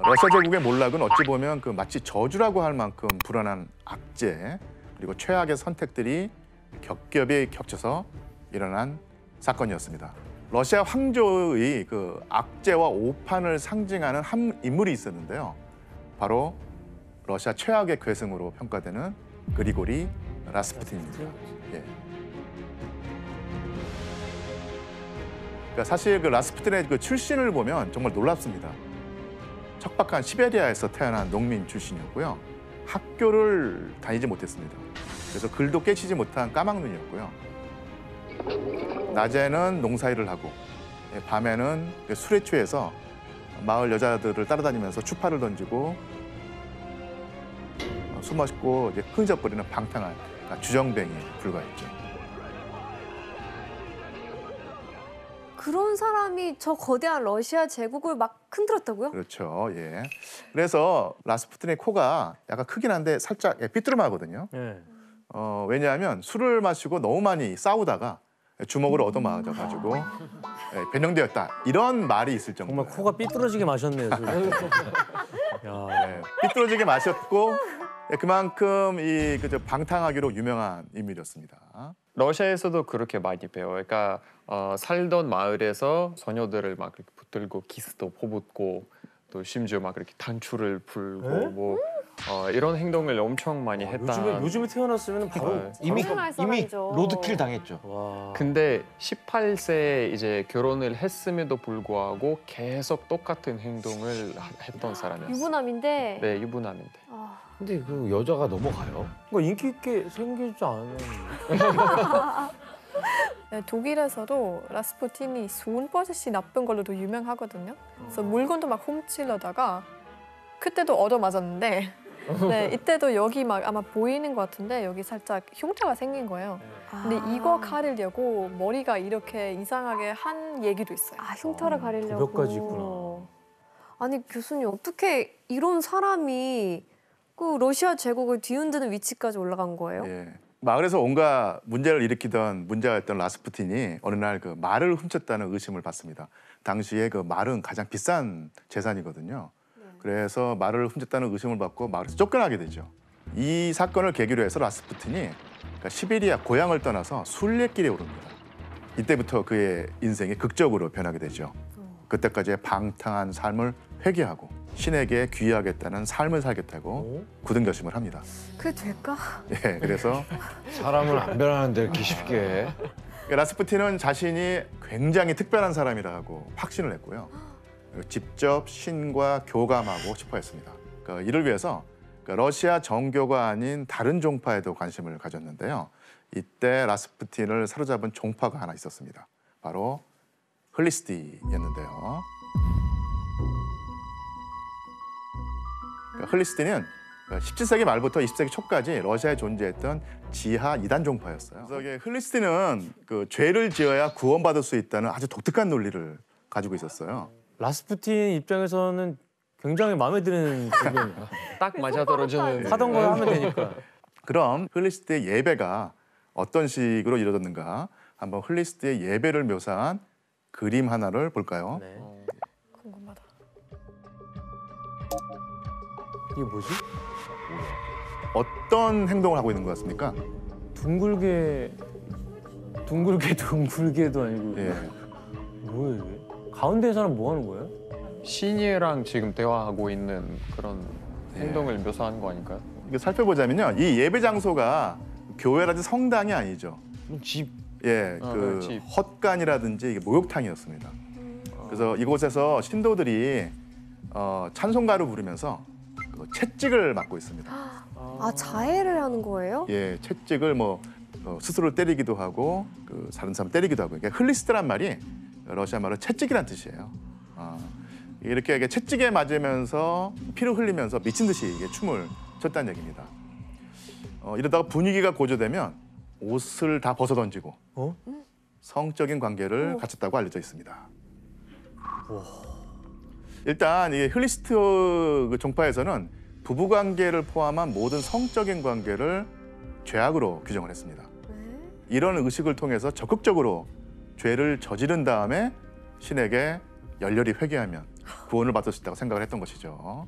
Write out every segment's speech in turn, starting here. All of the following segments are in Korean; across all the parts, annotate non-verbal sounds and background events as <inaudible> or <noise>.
러시아 제국의 몰락은 어찌 보면 그 마치 저주라고 할 만큼 불안한 악재 그리고 최악의 선택들이 겹겹이 겹쳐서 일어난 사건이었습니다. 러시아 황조의 그 악재와 오판을 상징하는 한 인물이 있었는데요. 바로 러시아 최악의 괴승으로 평가되는 그리고리 라스푸틴입니다. 예. 그러니까 사실 그 라스푸틴의 그 출신을 보면 정말 놀랍습니다. 척박한 시베리아에서 태어난 농민 출신이었고요. 학교를 다니지 못했습니다. 그래서 글도 깨치지 못한 까막눈이었고요. 낮에는 농사일을 하고 예, 밤에는 그 술에 취해서 마을 여자들을 따라다니면서 추파를 던지고 어, 술 마시고 이제 흔적거리는 방탕한 그러니까 주정뱅이에 불과했죠. 그런 사람이 저 거대한 러시아 제국을 막 흔들었다고요? 그렇죠. 예. 그래서 라스푸틴의 코가 약간 크긴 한데 살짝 예, 삐뚤음하거든요. 예. 어, 왜냐하면 술을 마시고 너무 많이 싸우다가 주먹으로 얻어맞아가지고 예, 변형되었다. 이런 말이 있을 정도예요. 정말 코가 삐뚤어지게 마셨네요. 술. <laughs> 야, 예, 삐뚤어지게 마셨고 예, 그만큼 이 그저 방탕하기로 유명한 인물이었습니다. 러시아에서도 그렇게 많이 배워요. 그러니까 어, 살던 마을에서 소녀들을 막 이렇게 붙들고 키스도 퍼붓고 또 심지어 막 이렇게 단추를 풀고 에? 뭐 어, 이런 행동을 엄청 많이 했다. 요즘에 요즘에 태어났으면 바로 네. 이미 이미. 로드킬 당했죠. 와. 근데 18세에 이제 결혼을 했음에도 불구하고 계속 똑같은 행동을 하- 했던 사람이었어요. 유부남인데. 네, 유부남인데. 아, 근데 그 여자가 넘어가요. 그러니까 인기 있게 생기지 않은. <laughs> 네, 독일에서도 라스푸틴이 돈 버릇이 나쁜 걸로도 유명하거든요. 그래서 물건도 막 훔치려다가 그때도 얻어맞았는데 <laughs> 네, 이때도 여기 막 아마 보이는 것 같은데 여기 살짝 흉터가 생긴 거예요. 근데 아. 이거 가리려고 머리가 이렇게 이상하게 한 얘기도 있어요. 아 흉터를 아, 가리려고. 그몇 가지 있구나. 아니 교수님 어떻게 이런 사람이 그 러시아 제국을 뒤흔드는 위치까지 올라간 거예요? 예. 마을에서 온갖 문제를 일으키던 문제였던 라스푸틴이 어느 날 그 말을 훔쳤다는 의심을 받습니다. 당시에 그 말은 가장 비싼 재산이거든요. 그래서 말을 훔쳤다는 의심을 받고 마을에서 쫓겨나게 되죠. 이 사건을 계기로 해서 라스푸틴이 그러니까 시베리아 고향을 떠나서 순례길에 오릅니다. 이때부터 그의 인생이 극적으로 변하게 되죠. 그때까지의 방탕한 삶을 회개하고 신에게 귀하겠다는 삶을 살겠다고 어? 굳은 결심을 합니다. 그게 될까? 예, 그래서 사람은 안 변하는데 이렇게 쉽게. 라스푸틴은 자신이 굉장히 특별한 사람이라고 확신을 했고요. 직접 신과 교감하고 싶어 했습니다. 그러니까 이를 위해서 그러니까 러시아 정교가 아닌 다른 종파에도 관심을 가졌는데요. 이때 라스푸틴을 사로잡은 종파가 하나 있었습니다. 바로 흘리스티였는데요. 그러니까 흘리스티는 17세기 말부터 20세기 초까지 러시아에 존재했던 지하 이단 종파였어요. 그래서 이게 흘리스티는 그 죄를 지어야 구원받을 수 있다는 아주 독특한 논리를 가지고 있었어요. 라스푸틴 입장에서는 굉장히 마음에 드는. <laughs> 딱 맞아 떨어지는 하던 걸 하면 되니까. 그럼 흘리스트의 예배가 어떤 식으로 이루어졌는가 한번 흘리스트의 예배를 묘사한 그림 하나를 볼까요? 네. 이게 뭐지? 어떤 행동을 하고 있는 것 같습니까? 둥글게 둥글게 <laughs> 둥글게도 아니고 예. 뭐예요 이게? 가운데 사람 뭐 하는 거예요? 신이랑 지금 대화하고 있는 그런 예. 행동을 묘사한 거 아닐까요? 이거 살펴보자면요, 이 예배 장소가 교회라든지 성당이 아니죠. 집 예, 아, 그 집. 헛간이라든지 이게 목욕탕이었습니다. 그래서 이곳에서 신도들이 어, 찬송가를 부르면서 그 채찍을 맞고 있습니다. 아 자해를 하는 거예요? 예, 채찍을 뭐 어, 스스로 때리기도 하고 그 다른 사람 때리기도 하고. 그러니까 흘리스트란 말이 러시아 말로 채찍이란 뜻이에요. 아, 이렇게 이게 채찍에 맞으면서 피를 흘리면서 미친 듯이 이게 춤을 췄다는 얘기입니다. 어, 이러다가 분위기가 고조되면 옷을 다 벗어 던지고 어? 성적인 관계를 갖췄다고 알려져 있습니다. 일단 이 흘리스트 그 종파에서는 부부 관계를 포함한 모든 성적인 관계를 죄악으로 규정을 했습니다. 네. 이런 의식을 통해서 적극적으로 죄를 저지른 다음에 신에게 열렬히 회개하면 구원을 받을 수 있다고 생각을 했던 것이죠.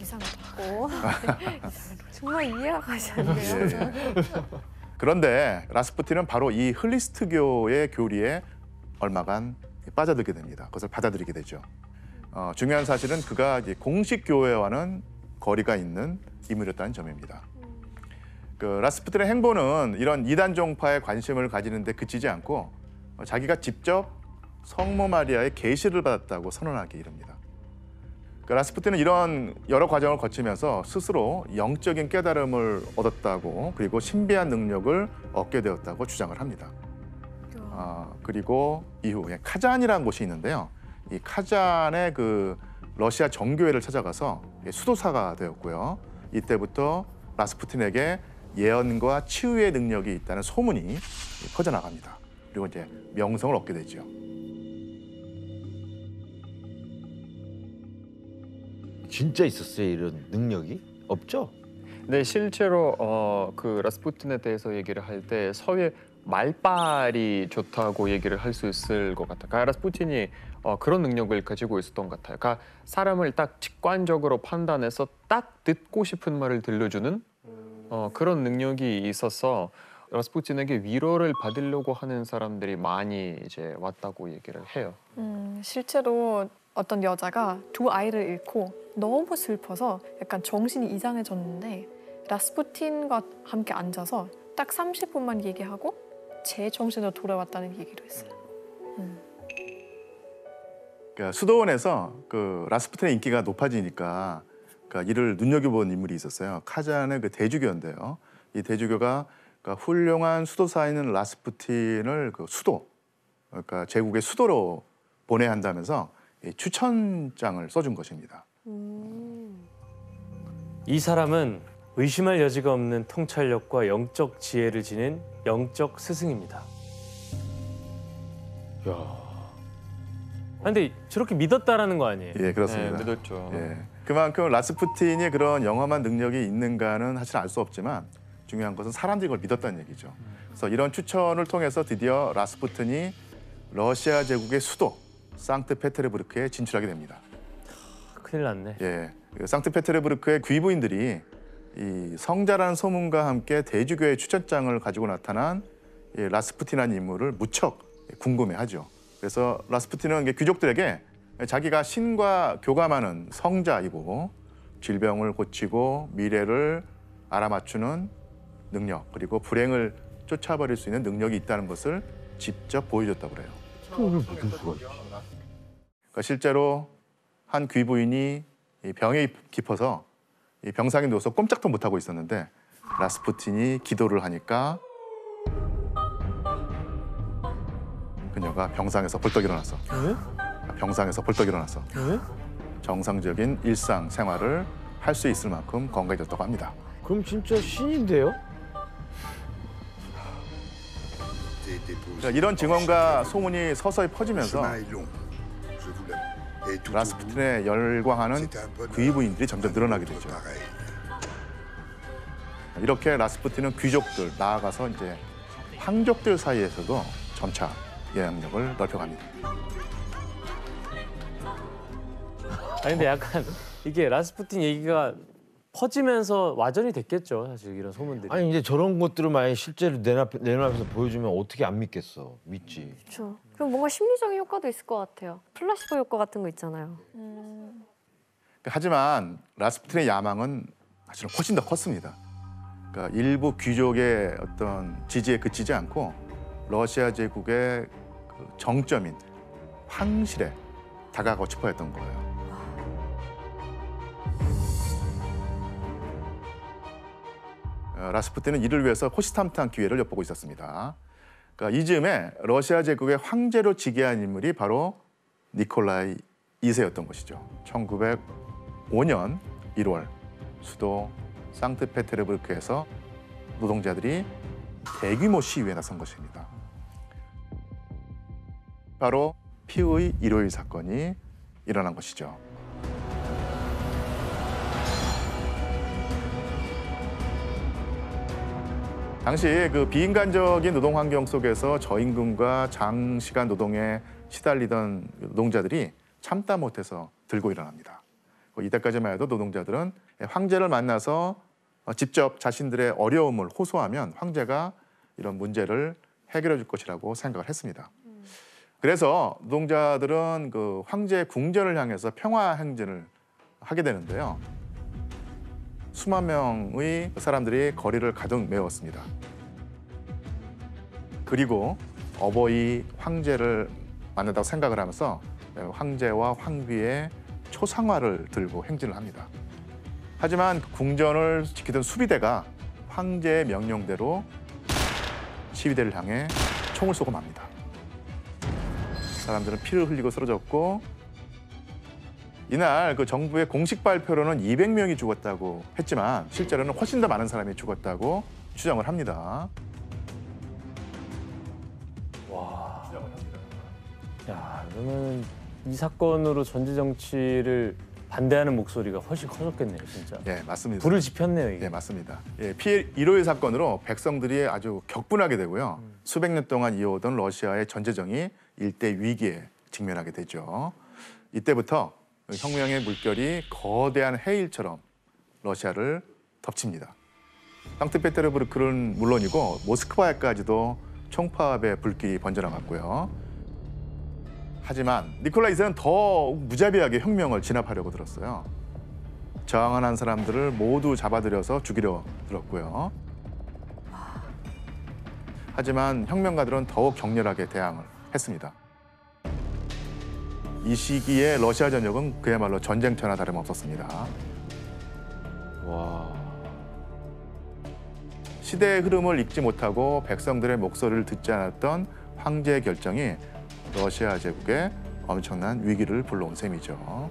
이상하다. 어? <laughs> 정말 이해가 가지 않네요. 예. 그런데 라스푸틴은 바로 이 흘리스트교의 교리에 얼마간 빠져들게 됩니다. 그것을 받아들이게 되죠. 어, 중요한 사실은 그가 이제 공식 교회와는 거리가 있는 인물이었다는 점입니다. 그 라스푸틴의 행보는 이런 이단 종파에 관심을 가지는데 그치지 않고 어, 자기가 직접 성모 마리아의 계시를 받았다고 선언하기 이릅니다. 그 라스푸틴은 이런 여러 과정을 거치면서 스스로 영적인 깨달음을 얻었다고 그리고 신비한 능력을 얻게 되었다고 주장을 합니다. 아, 그리고 이후에 카잔이라는 곳이 있는데요. 이 카잔의 그 러시아 정교회를 찾아가서 수도사가 되었고요. 이때부터 라스푸틴에게 예언과 치유의 능력이 있다는 소문이 퍼져나갑니다. 그리고 이제 명성을 얻게 되죠. 진짜 있었어요 이런 능력이? 없죠? 네, 실제로 어, 그 라스푸틴에 대해서 얘기를 할 때 서예 말빨이 좋다고 얘기를 할 수 있을 것 같아요. 그러니까 라스푸틴이 어, 그런 능력을 가지고 있었던 것 같아요. 그러니까 사람을 딱 직관적으로 판단해서 딱 듣고 싶은 말을 들려주는 어, 그런 능력이 있어서 라스푸틴에게 위로를 받으려고 하는 사람들이 많이 이제 왔다고 얘기를 해요. 음, 실제로 어떤 여자가 두 아이를 잃고 너무 슬퍼서 약간 정신이 이상해졌는데 라스푸틴과 함께 앉아서 딱 30분만 얘기하고 제 정신으로 돌아왔다는 얘기도 했어요. 그러니까 수도원에서 그 라스푸틴의 인기가 높아지니까 그러니까 이를 눈여겨본 인물이 있었어요. 카잔의 그 대주교인데요. 이 대주교가 그러니까 훌륭한 수도사인 라스푸틴을 그 수도, 그러니까 제국의 수도로 보내야 한다면서 이 추천장을 써준 것입니다. 이 사람은 의심할 여지가 없는 통찰력과 영적 지혜를 지닌 영적 스승입니다. 야, 아, 근데 저렇게 믿었다라는 거 아니에요? 예, 그렇습니다. 네, 믿었죠. 예. 그만큼 라스푸틴이 그런 영험한 능력이 있는가는 사실 알 수 없지만 중요한 것은 사람들이 그걸 믿었다는 얘기죠. 그래서 이런 추천을 통해서 드디어 라스푸틴이 러시아 제국의 수도 상트페테르부르크에 진출하게 됩니다. 큰일 났네. 예, 그 상트페테르부르크의 귀부인들이 이 성자라는 소문과 함께 대주교의 추천장을 가지고 나타난 이 라스푸틴이라는 인물을 무척 궁금해하죠. 그래서 라스푸틴은 귀족들에게 자기가 신과 교감하는 성자이고 질병을 고치고 미래를 알아맞추는 능력 그리고 불행을 쫓아버릴 수 있는 능력이 있다는 것을 직접 보여줬다고 그래요. 있지. 그러니까 실제로 한 귀부인이 이 병에 깊어서 이 병상에 누워서 꼼짝도 못하고 있었는데 라스푸틴이 기도를 하니까 그녀가 병상에서 벌떡 일어났어. 왜? 병상에서 벌떡 일어났어. 왜? 정상적인 일상 생활을 할 수 있을 만큼 건강해졌다고 합니다. 그럼 진짜 신인데요? 그러니까 이런 증언과 소문이 서서히 퍼지면서 라스푸틴에 열광하는 귀부인들이 점점 늘어나게 되죠. 이렇게 라스푸틴은 귀족들 나아가서 이제 황족들 사이에서도 점차 영향력을 넓혀갑니다. 아니 근데 약간 이게 라스푸틴 얘기가 퍼지면서 와전이 됐겠죠. 사실 이런 소문들이. 아니 이제 저런 것들을 만약 실제로 내, 앞에, 내 눈앞에서 보여주면 어떻게 안 믿겠어? 믿지. 그렇죠. 그리고 뭔가 심리적인 효과도 있을 것 같아요. 플라시보 효과 같은 거 있잖아요. 하지만 라스푸틴의 야망은 사실은 훨씬 더 컸습니다. 그러니까 일부 귀족의 어떤 지지에 그치지 않고 러시아 제국의 그 정점인 황실에 다가가고 싶어 했던 거예요. 어, 라스푸틴은 이를 위해서 호시탐탐 기회를 엿보고 있었습니다. 그러니까 이즈음에 러시아 제국의 황제로 즉위한 인물이 바로 니콜라이 2세였던 것이죠. 1905년 1월 수도 상트페테르부르크에서 노동자들이 대규모 시위에 나선 것입니다. 바로 피의 일요일 사건이 일어난 것이죠. 당시 그 비인간적인 노동 환경 속에서 저임금과 장시간 노동에 시달리던 노동자들이 참다 못해서 들고 일어납니다. 그 이때까지만 해도 노동자들은 황제를 만나서 어, 직접 자신들의 어려움을 호소하면 황제가 이런 문제를 해결해 줄 것이라고 생각을 했습니다. 그래서 노동자들은 그 황제 궁전을 향해서 평화 행진을 하게 되는데요. 수만 명의 사람들이 거리를 가득 메웠습니다. 그리고 어버이 황제를 만난다고 생각을 하면서 황제와 황비의 초상화를 들고 행진을 합니다. 하지만 궁전을 지키던 수비대가 황제의 명령대로 시위대를 향해 총을 쏘고 맙니다. 사람들은 피를 흘리고 쓰러졌고 이날 그 정부의 공식 발표로는 200명이 죽었다고 했지만 실제로는 훨씬 더 많은 사람이 죽었다고 추정을 합니다. 와. 야, 그러면 이 사건으로 전제 정치를 반대하는 목소리가 훨씬 커졌겠네요, 진짜. 예, 맞습니다. 불을 지폈네요, 이게. 네, 맞습니다. 예, 피해 일호의 사건으로 백성들이 아주 격분하게 되고요. 수백 년 동안 이어오던 러시아의 전제정이 일대 위기에 직면하게 되죠. 이때부터 혁명의 물결이 거대한 해일처럼 러시아를 덮칩니다. 상트페테르부르크는 물론이고 모스크바에까지도 총파업의 불길이 번져나갔고요. 하지만 니콜라 2세는 더 무자비하게 혁명을 진압하려고 들었어요. 저항한 사람들을 모두 잡아들여서 죽이려 들었고요. 하지만 혁명가들은 더욱 격렬하게 대항을 했습니다. 이 시기에 러시아 전역은 그야말로 전쟁터나 다름없었습니다. 와. 시대의 흐름을 읽지 못하고 백성들의 목소리를 듣지 않았던 황제의 결정이 러시아 제국에 엄청난 위기를 불러온 셈이죠.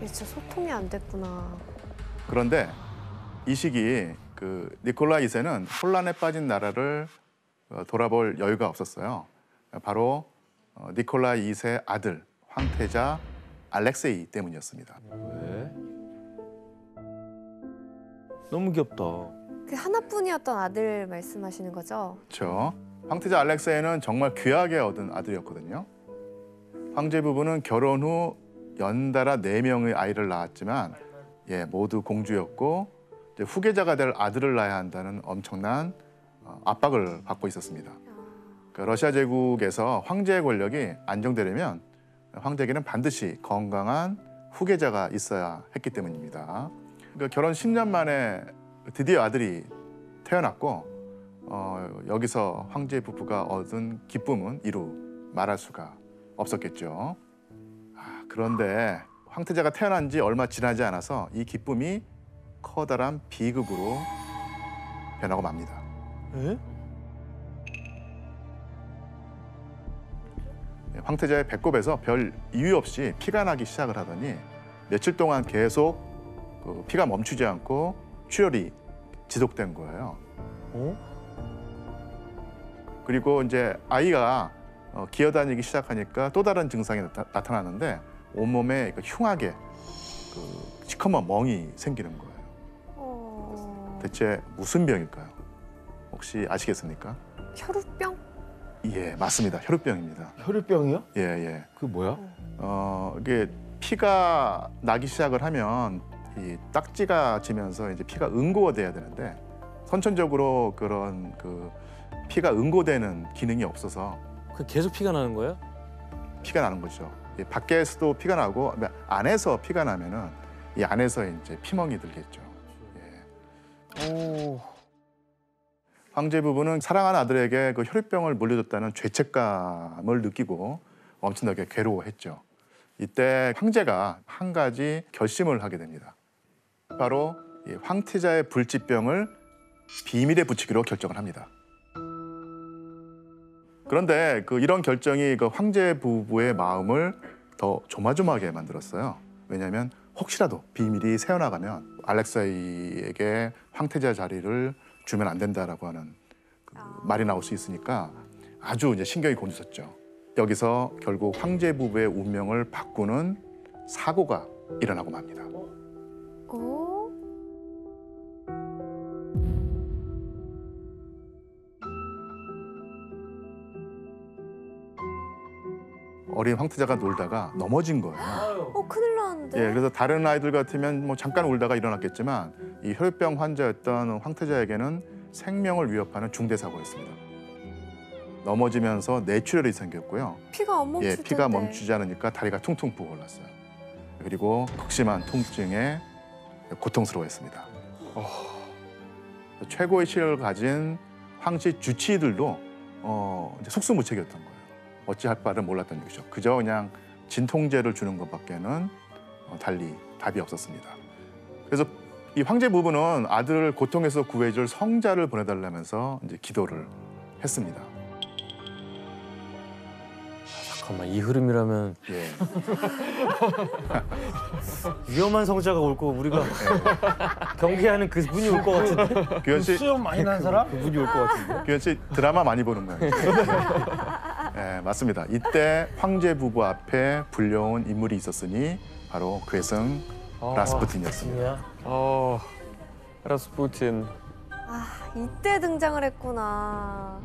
진짜 소통이 안 됐구나. 그런데 이 시기 그 니콜라 2세는 혼란에 빠진 나라를 어, 돌아볼 여유가 없었어요. 바로 어, 니콜라 2세 아들 황태자 알렉세이 때문이었습니다. 왜? 너무 귀엽다. 그 하나뿐이었던 아들 말씀하시는 거죠? 그렇죠. 황태자 알렉세이는 정말 귀하게 얻은 아들이었거든요. 황제 부부는 결혼 후 연달아 네 명의 아이를 낳았지만 예, 모두 공주였고 이제 후계자가 될 아들을 낳아야 한다는 엄청난 어, 압박을 받고 있었습니다. 그 러시아 제국에서 황제의 권력이 안정되려면 황제에게는 반드시 건강한 후계자가 있어야 했기 때문입니다. 그 결혼 10년 만에 드디어 아들이 태어났고 어, 여기서 황제 부부가 얻은 기쁨은 이루 말할 수가 없었겠죠. 아, 그런데 황태자가 태어난 지 얼마 지나지 않아서 이 기쁨이 커다란 비극으로 변하고 맙니다. 에? 황태자의 배꼽에서 별 이유 없이 피가 나기 시작을 하더니 며칠 동안 계속 그 피가 멈추지 않고 출혈이 지속된 거예요. 어? 그리고 이제 아이가 어, 기어다니기 시작하니까 또 다른 증상이 나타, 나났는데 온몸에 그 흉하게 그 시커먼 멍이 생기는 거예요. 어... 대체 무슨 병일까요? 혹시 아시겠습니까? 혈우병? 예, 맞습니다. 혈우병입니다. 혈우병이요? 예, 예. 그게 뭐야? 어, 이게 피가 나기 시작을 하면 이 딱지가 지면서 이제 피가 응고돼야 되는데 선천적으로 그런 그 피가 응고되는 기능이 없어서 그 계속 피가 나는 거예요? 피가 나는 거죠. 이 밖에서도 피가 나고 안에서 피가 나면은 이 안에서 이제 피멍이 들겠죠. 예. 오. 황제 부부는 사랑하는 아들에게 그 혈우병을 물려줬다는 죄책감을 느끼고 엄청나게 괴로워했죠. 이때 황제가 한 가지 결심을 하게 됩니다. 바로 이 황태자의 불치병을 비밀에 붙이기로 결정을 합니다. 그런데 그 이런 결정이 그 황제 부부의 마음을 더 조마조마하게 만들었어요. 왜냐하면 혹시라도 비밀이 새어나가면 알렉사이에게 황태자 자리를 주면 안 된다라고 하는 그 말이 나올 수 있으니까 아주 이제 신경이 곤두섰죠. 여기서 결국 황제 부부의 운명을 바꾸는 사고가 일어나고 맙니다. 어? 어린 황태자가 놀다가 넘어진 거예요. 어 큰일 나는데. 예, 그래서 다른 아이들 같으면 뭐 잠깐 울다가 일어났겠지만 이 혈병 환자였던 황태자에게는 생명을 위협하는 중대 사고였습니다. 넘어지면서 뇌출혈이 생겼고요. 피가 안 멈출 예, 피가. 멈추지 않으니까 다리가 퉁퉁 부어올랐어요. 그리고 극심한 통증에 고통스러워했습니다. 최고의 시력을 가진 황씨 주치의들도 어, 이제 속수무책이었던 거예요. 어찌할 바를 몰랐던 얘기죠. 그저 그냥 진통제를 주는 것밖에는 어, 달리 답이 없었습니다. 그래서 이 황제 부부는 아들을 고통에서 구해줄 성자를 보내달라면서 이제 기도를 했습니다. 잠깐만 이 흐름이라면 예. <laughs> 위험한 성자가 올 거고 우리가 <laughs> 경계하는 그 분이 올 것 같은데 규현 씨, 수염 많이 난 사람? 그 분이 올 것 같은데. 규현 씨 드라마 많이 보는 거예요. <laughs> 예, 맞습니다. 이때 황제 부부 앞에 불려온 인물이 있었으니 바로 괴성 아, 라스푸틴이었습니다. 아니야. 어, 라스푸틴. 아 이때 등장을 했구나.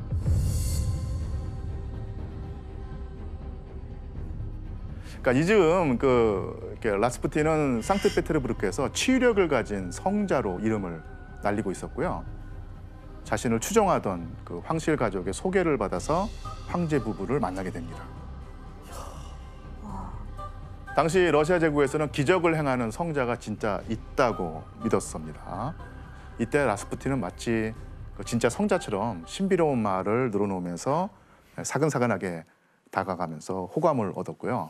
그러니까 이즈음 그 라스푸틴은 상트페테르부르크에서 치유력을 가진 성자로 이름을 날리고 있었고요. 자신을 추종하던 그 황실 가족의 소개를 받아서 황제 부부를 만나게 됩니다. 당시 러시아 제국에서는 기적을 행하는 성자가 진짜 있다고 믿었습니다. 이때 라스푸틴은 마치 그 진짜 성자처럼 신비로운 말을 늘어놓으면서 사근사근하게 다가가면서 호감을 얻었고요.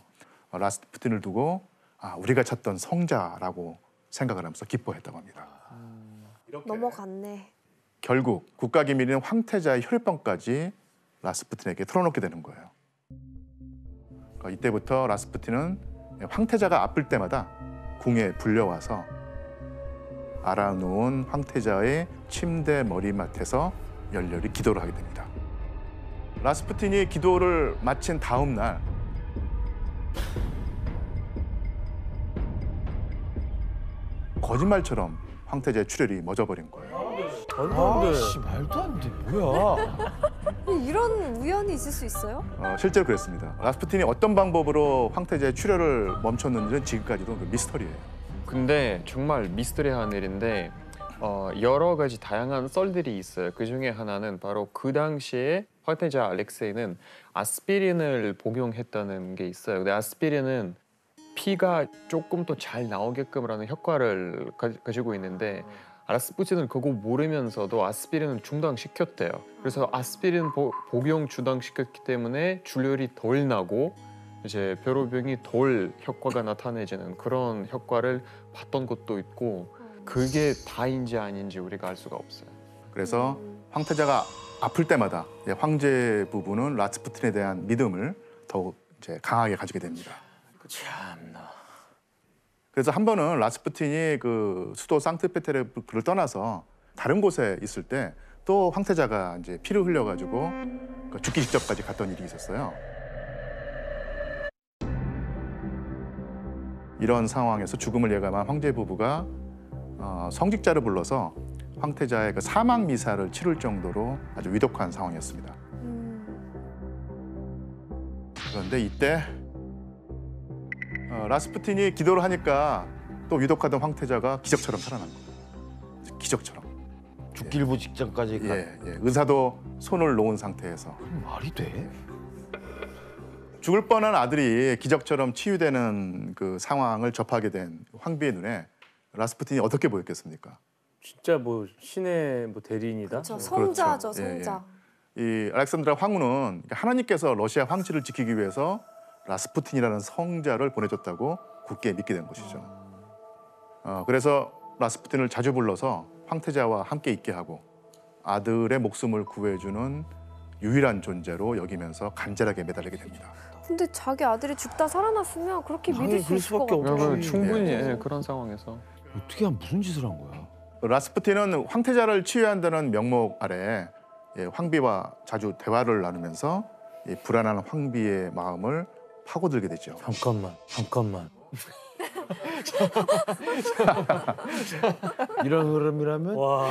어, 라스푸틴을 두고 아, 우리가 찾던 성자라고 생각을 하면서 기뻐했다고 합니다. 이렇게 넘어갔네. 결국 국가기밀인 황태자의 혈병까지 라스푸틴에게 털어놓게 되는 거예요. 그러니까 이때부터 라스푸틴은 황태자가 아플 때마다 궁에 불려와서 알아놓은 황태자의 침대 머리맡에서 열렬히 기도를 하게 됩니다. 라스푸틴이 기도를 마친 다음 날 거짓말처럼 황태자의 출혈이 멎어버린 거예요. 안돼. 아씨 말도 안 돼. 뭐야? 이런 우연이 있을 수 있어요? 어, 실제로 그랬습니다. 라스푸틴이 어떤 방법으로 황태자의 출혈을 멈췄는지는 지금까지도 그 미스터리예요. 근데 정말 미스터리한 일인데 어, 여러 가지 다양한 썰들이 있어요. 그 중에 하나는 바로 그 당시에 황태자 알렉세이는 아스피린을 복용했다는 게 있어요. 근데 아스피린은 피가 조금 더 잘 나오게끔하는 효과를 가, 가지고 있는데 라스푸틴은 그거 모르면서도 아스피린을 중단시켰대요. 그래서 아스피린 보- 복용 중단시켰기 때문에 출혈이 덜 나고 이제 벼로병이 덜 효과가 나타내지는 그런 효과를 봤던 것도 있고 그게 다인지 아닌지 우리가 알 수가 없어요. 그래서 황태자가 아플 때마다 황제 부부는 라스푸틴에 대한 믿음을 더욱 이제 강하게 가지게 됩니다. 참나. 그래서 한 번은 라스푸틴이 그 수도 상트페테르부르크를 떠나서 다른 곳에 있을 때 또 황태자가 이제 피를 흘려가지고 그 죽기 직전까지 갔던 일이 있었어요. 이런 상황에서 죽음을 예감한 황제 부부가 어, 성직자를 불러서 황태자의 그 사망 미사를 치를 정도로 아주 위독한 상황이었습니다. 음, 그런데 이때 어, 라스푸틴이 기도를 하니까 또 위독하던 황태자가 기적처럼 살아난 거예요. 기적처럼. 죽길부 직전까지 가. 예, 예. 의사도 손을 놓은 상태에서 말이 돼? 죽을 뻔한 아들이 기적처럼 치유되는 그 상황을 접하게 된 황비의 눈에 라스푸틴이 어떻게 보였겠습니까? 진짜 뭐 신의 뭐 대리인이다. 저 성자죠, 그렇죠. 예, 예. 성자. 이 알렉산드라 황후는 하나님께서 러시아 황치를 지키기 위해서 라스푸틴이라는 성자를 보내줬다고 굳게 믿게 된 것이죠. 어, 그래서 라스푸틴을 자주 불러서 황태자와 함께 있게 하고 아들의 목숨을 구해주는 유일한 존재로 여기면서 간절하게 매달리게 됩니다. 근데 자기 아들이 죽다 살아났으면 그렇게 믿을 수 있을 것 같아요. 충분히 예. 예, 그런 상황에서 어떻게 한 무슨 짓을 한 거야? 라스푸틴은 황태자를 치유한다는 명목 아래 예, 황비와 자주 대화를 나누면서 이 불안한 황비의 마음을 파고들게 되죠. 잠깐만, 잠깐만. <laughs> 이런 흐름이라면 와.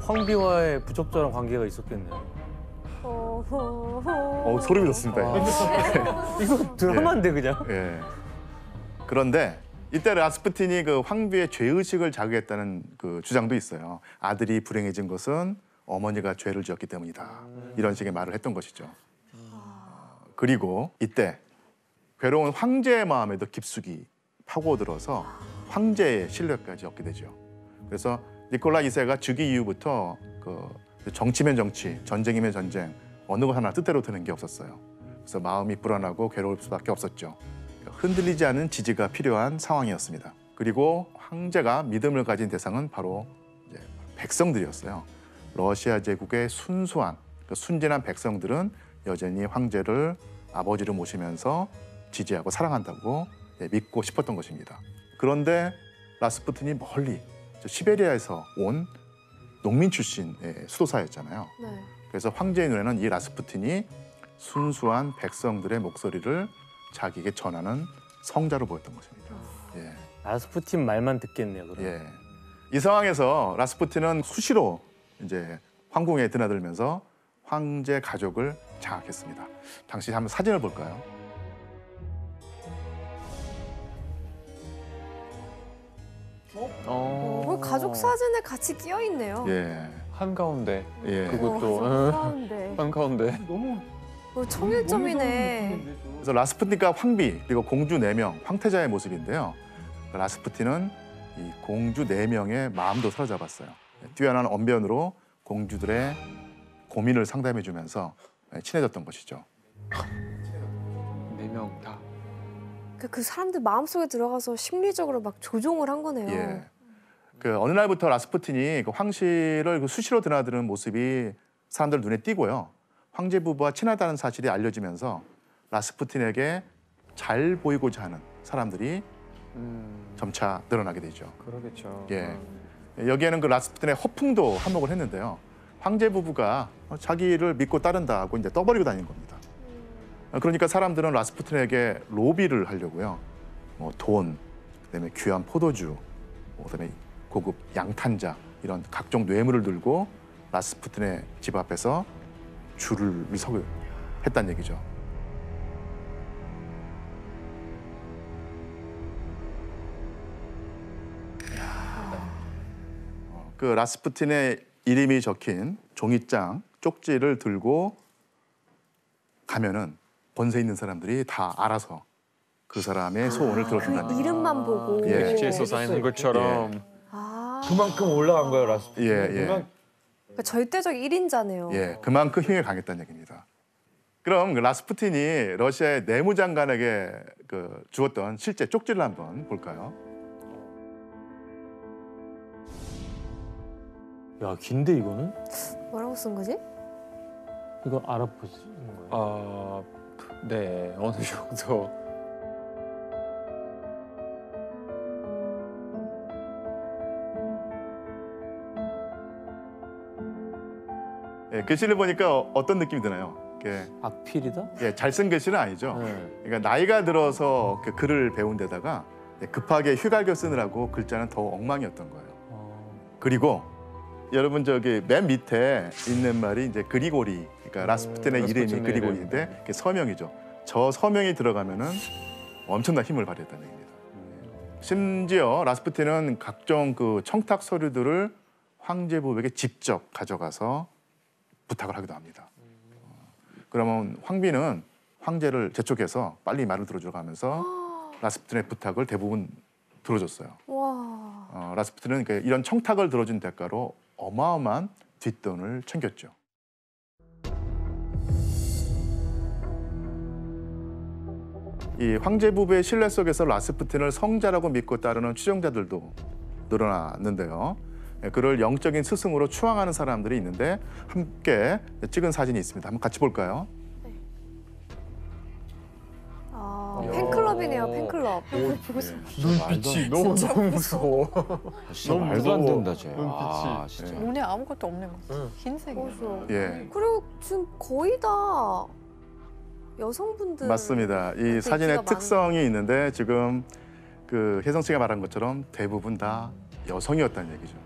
황비와의 부적절한 관계가 있었겠네요. 어, 어, 소름이 돋습니다. 이거 드라마인데 그냥. 예. 그런데 이때 라스푸틴이 그 황비의 죄의식을 자극했다는 그 주장도 있어요. 아들이 불행해진 것은 어머니가 죄를 지었기 때문이다. 이런 식의 말을 했던 것이죠. 어, 그리고 이때 괴로운 황제의 마음에도 깊숙이 파고들어서 황제의 신뢰까지 얻게 되죠. 그래서 니콜라 2세가 즉위 이후부터 그 정치면 정치, 전쟁이면 전쟁 어느 것 하나 뜻대로 되는 게 없었어요. 그래서 마음이 불안하고 괴로울 수밖에 없었죠. 흔들리지 않은 지지가 필요한 상황이었습니다. 그리고 황제가 믿음을 가진 대상은 바로 백성들이었어요. 러시아 제국의 순수한 그 순진한 백성들은 여전히 황제를 아버지로 모시면서 지지하고 사랑한다고 예, 믿고 싶었던 것입니다. 그런데 라스푸틴이 멀리 저 시베리아에서 온 농민 출신의 수도사였잖아요. 네. 그래서 황제의 눈에는 이 라스푸틴이 순수한 백성들의 목소리를 자기에게 전하는 성자로 보였던 것입니다. 예. 라스푸틴 말만 듣겠네요. 그럼. 예. 이 상황에서 라스푸틴은 수시로 이제 황궁에 드나들면서 황제 가족을 장악했습니다. 당시 한번 사진을 볼까요? 어. 뭐 가족 사진에 같이 끼어 있네요. 예. 한 가운데 예. 그것도 응, 한가운데. 한 가운데 뭐 청일점이네. 그래서 라스푸틴과 황비 그리고 공주 네 명 황태자의 모습인데요. 라스푸틴은 이 공주 네 명의 마음도 사로잡았어요. 뛰어난 언변으로 공주들의 고민을 상담해주면서 친해졌던 것이죠. 네 명 다. 그, 그 사람들 마음속에 들어가서 심리적으로 막 조종을 한 거네요. 예. 그 어느 날부터 라스푸틴이 그 황실을 그 수시로 드나드는 모습이 사람들 눈에 띄고요. 황제 부부와 친하다는 사실이 알려지면서 라스푸틴에게 잘 보이고자 하는 사람들이 음, 점차 늘어나게 되죠. 그러겠죠. 예. 여기에는 그 라스푸틴의 허풍도 한몫을 했는데요. 황제 부부가 자기를 믿고 따른다 하고 이제 떠버리고 다닌 겁니다. 그러니까 사람들은 라스푸틴에게 로비를 하려고요. 뭐 돈, 그다음에 귀한 포도주, 뭐 그다음에 고급 양탄자 이런 각종 뇌물을 들고 라스푸틴의 집 앞에서 줄을 서고 했단 얘기죠. 그 라스푸틴의 이름이 적힌 종이장 쪽지를 들고 가면은 권세 있는 사람들이 다 알아서 그 사람의 소원을 들어준다는 그 얘기. 이름만 보고. 예. 백지에서 쌓이는 것처럼 아, 그만큼 올라간 거예요 라스푸틴. 예, 예. 그러니까 절대적 1인자네요. 예, 그만큼 힘이 강했다는 얘기입니다. 그럼 그 라스푸틴이 러시아의 내무장관에게 그 주었던 실제 쪽지를 한번 볼까요? 야 긴데 이거는? 뭐라고 쓴 거지? 이거 알아보시는 거예요? 아, 네 어느 정도. 예, 글씨를 보니까 어- 어떤 느낌이 드나요? 이게 악필이다? 예, 잘쓴 글씨는 아니죠. 네. 그러니까 나이가 들어서 그 글을 배운 데다가 예, 급하게 휴가를 쓰느라고 글자는 더 엉망이었던 거예요. 어, 그리고 여러분 저기 맨 밑에 있는 말이 이제 그리고리, 그러니까 라스푸틴의 이름이 라스푸틴의 그리고리인데. 그게 서명이죠. 저 서명이 들어가면은 엄청난 힘을 발휘했다는 얘기입니다. 심지어 라스푸틴은 각종 그 청탁 서류들을 황제 부부에게 직접 가져가서 부탁을 하기도 합니다. 어, 그러면 황비는 황제를 재촉해서 빨리 말을 들어주가면서 <gasps> 라스푸틴의 부탁을 대부분 들어줬어요. 와. 어, 라스푸틴은 그 이런 청탁을 들어준 대가로 어마어마한 뒷돈을 챙겼죠. 이 황제 부부의 신뢰 속에서 라스푸틴을 성자라고 믿고 따르는 추종자들도 늘어났는데요. 예, 그를 영적인 스승으로 추앙하는 사람들이 있는데 함께 찍은 사진이 있습니다. 한번 같이 볼까요? 팬클럽이네요, 팬클럽. 눈빛이 너무 너무 무서워. 진짜 너무 말도 안 무서워. 된다 쟤. 아 눈빛이. 진짜. 눈에 아무것도 없는 거. 응. 흰색이야. 맞아. 예. 그리고 지금 거의 다 여성분들. 맞습니다. 이 인기가 사진의 많은- 특성이 있는데 지금 그 혜성 씨가 말한 것처럼 대부분 다 여성이었다는 얘기죠.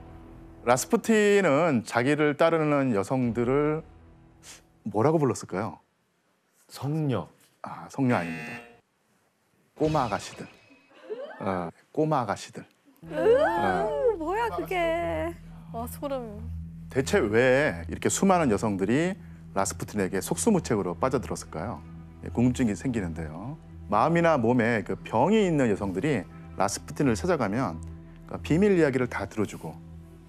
라스푸틴은 자기를 따르는 여성들을 뭐라고 불렀을까요? 성녀. 아, 성녀 아닙니다. 꼬마 아가씨들. 어, 꼬마 아가씨들. 어, 뭐야 그게? 와 소름. 대체 왜 이렇게 수많은 여성들이 라스푸틴에게 속수무책으로 빠져들었을까요? 예, 궁금증이 생기는데요. 마음이나 몸에 그 병이 있는 여성들이 라스푸틴을 찾아가면 그 비밀 이야기를 다 들어주고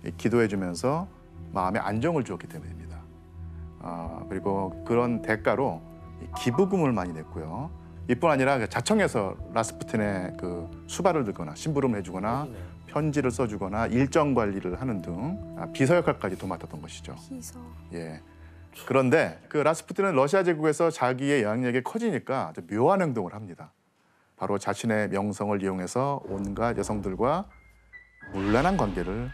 예, 기도해주면서 마음에 안정을 주었기 때문입니다. 아, 그리고 그런 대가로 이 기부금을 많이 냈고요. 이뿐 아니라 그 자청해서 라스푸틴의 그 수발을 들거나 심부름을 해주거나 편지를 써주거나 일정 관리를 하는 등 아, 비서 역할까지 도맡았던 것이죠. 기서. 예. 그런데 그 라스푸틴은 러시아 제국에서 자기의 영향력이 커지니까 묘한 행동을 합니다. 바로 자신의 명성을 이용해서 온갖 여성들과 문란한 관계를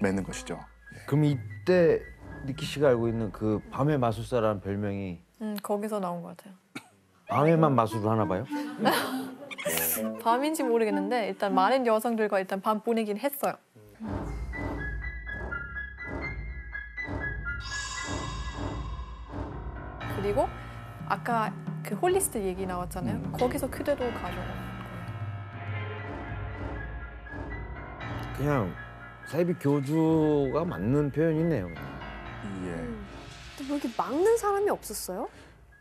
맺는 것이죠. 그럼 이때 니키 씨가 알고 있는 그 밤의 마술사라는 별명이 음 거기서 나온 것 같아요. 밤에만 마술을 하나 봐요? <laughs> 밤인지 모르겠는데 일단 많은 여성들과 일단 밤 보내긴 했어요. 그리고 아까 그 흘리스트 얘기 나왔잖아요. 음. 거기서 그대로 가져가. 그냥 사이비 교주가 맞는 표현이네요. 예. 근데 뭐 이렇게 막는 사람이 없었어요?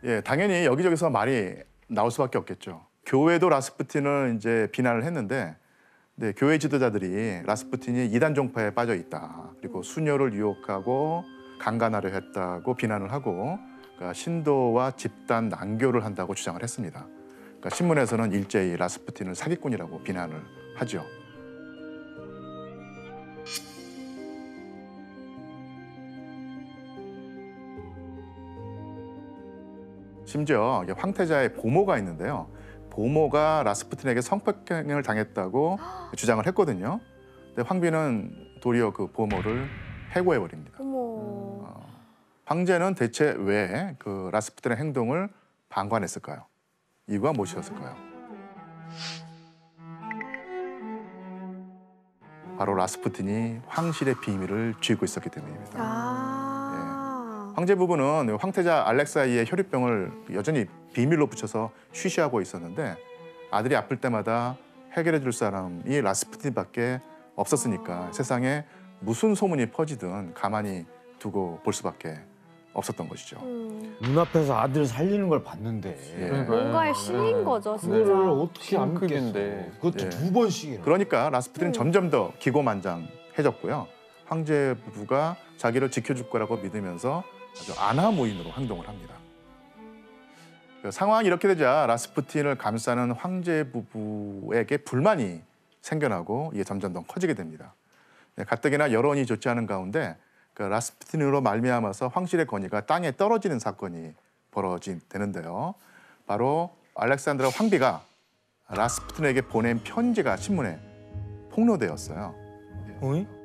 예, 당연히 여기저기서 말이 나올 수밖에 없겠죠. 교회도 라스푸틴을 이제 비난을 했는데, 네, 교회 지도자들이 라스푸틴이 이단 종파에 빠져 있다. 그리고 수녀를 유혹하고 강간하려 했다고 비난을 하고, 그러니까 신도와 집단 난교를 한다고 주장을 했습니다. 그러니까 신문에서는 일제히 라스푸틴을 사기꾼이라고 비난을 하죠. 심지어 황태자의 보모가 있는데요. 보모가 라스푸틴에게 성폭행을 당했다고 <gasps> 주장을 했거든요. 근데 황비는 도리어 그 보모를 해고해 버립니다. 어머. 황제는 대체 왜 그 라스푸틴의 행동을 방관했을까요? 이유가 무엇이었을까요? 바로 라스푸틴이 황실의 비밀을 쥐고 있었기 때문입니다. 아. 황제 부부는 황태자 알렉사이의 혈유병을 여전히 비밀로 붙여서 쉬쉬하고 있었는데 아들이 아플 때마다 해결해 줄 사람이 라스푸틴밖에 없었으니까 세상에 무슨 소문이 퍼지든 가만히 두고 볼 수밖에 없었던 것이죠. 음. 눈앞에서 아들 살리는 걸 봤는데 예. 뭔가에 실린 거죠, 진짜. 그거를 어떻게 안. 믿겠어? 그것도 예. 두 번씩이나. 그러니까 라스푸틴은 음. 점점 더 기고만장해졌고요. 황제 부부가 자기를 지켜줄 거라고 믿으면서 아주 안하무인으로 행동을 합니다. 그 상황이 이렇게 되자 라스푸틴을 감싸는 황제 부부에게 불만이 생겨나고 이게 점점 더 커지게 됩니다. 네, 가뜩이나 여론이 좋지 않은 가운데 그 라스푸틴으로 말미암아서 황실의 권위가 땅에 떨어지는 사건이 벌어지는데요. 바로 알렉산드라 황비가 라스푸틴에게 보낸 편지가 신문에 폭로되었어요. 어이?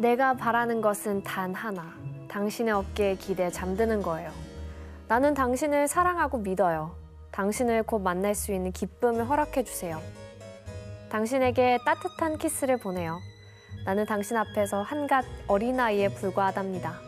내가 바라는 것은 단 하나. 당신의 어깨에 기대 잠드는 거예요. 나는 당신을 사랑하고 믿어요. 당신을 곧 만날 수 있는 기쁨을 허락해 주세요. 당신에게 따뜻한 키스를 보내요. 나는 당신 앞에서 한갓 어린아이에 불과하답니다. 야,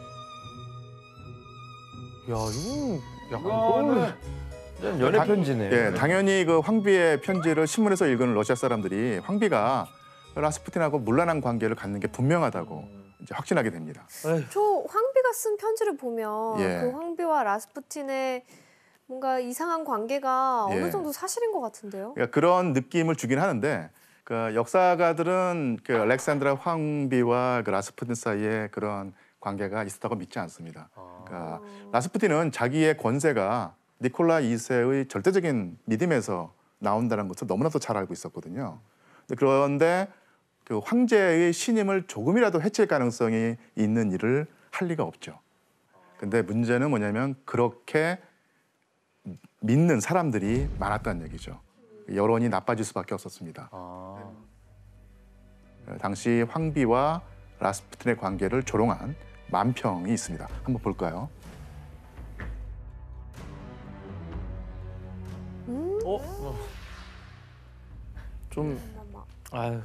이건 약간 이거는 연애 당- 편지네. 예, 당연히 그 황비의 편지를 신문에서 읽은 러시아 사람들이 황비가 라스푸틴하고 문란한 관계를 갖는 게 분명하다고 이제 확신하게 됩니다. 에휴, 저 황비가 쓴 편지를 보면 예. 그 황비와 라스푸틴의 뭔가 이상한 관계가 예. 어느 정도 사실인 것 같은데요. 그러니까 그런 느낌을 주긴 하는데 그 역사가들은 그 알렉산드라 황비와 그 라스푸틴 사이에 그런 관계가 있었다고 믿지 않습니다. 그러니까 라스푸틴은 자기의 권세가 니콜라 2세의 절대적인 믿음에서 나온다는 것을 너무나도 잘 알고 있었거든요. 그런데 그 황제의 신임을 조금이라도 해칠 가능성이 있는 일을 할 리가 없죠. 근데 문제는 뭐냐면 그렇게 믿는 사람들이 많았다는 얘기죠. 여론이 나빠질 수밖에 없었습니다. 아. 당시 황비와 라스푸틴의 관계를 조롱한 만평이 있습니다. 한번 볼까요? 음. 어? 좀 아유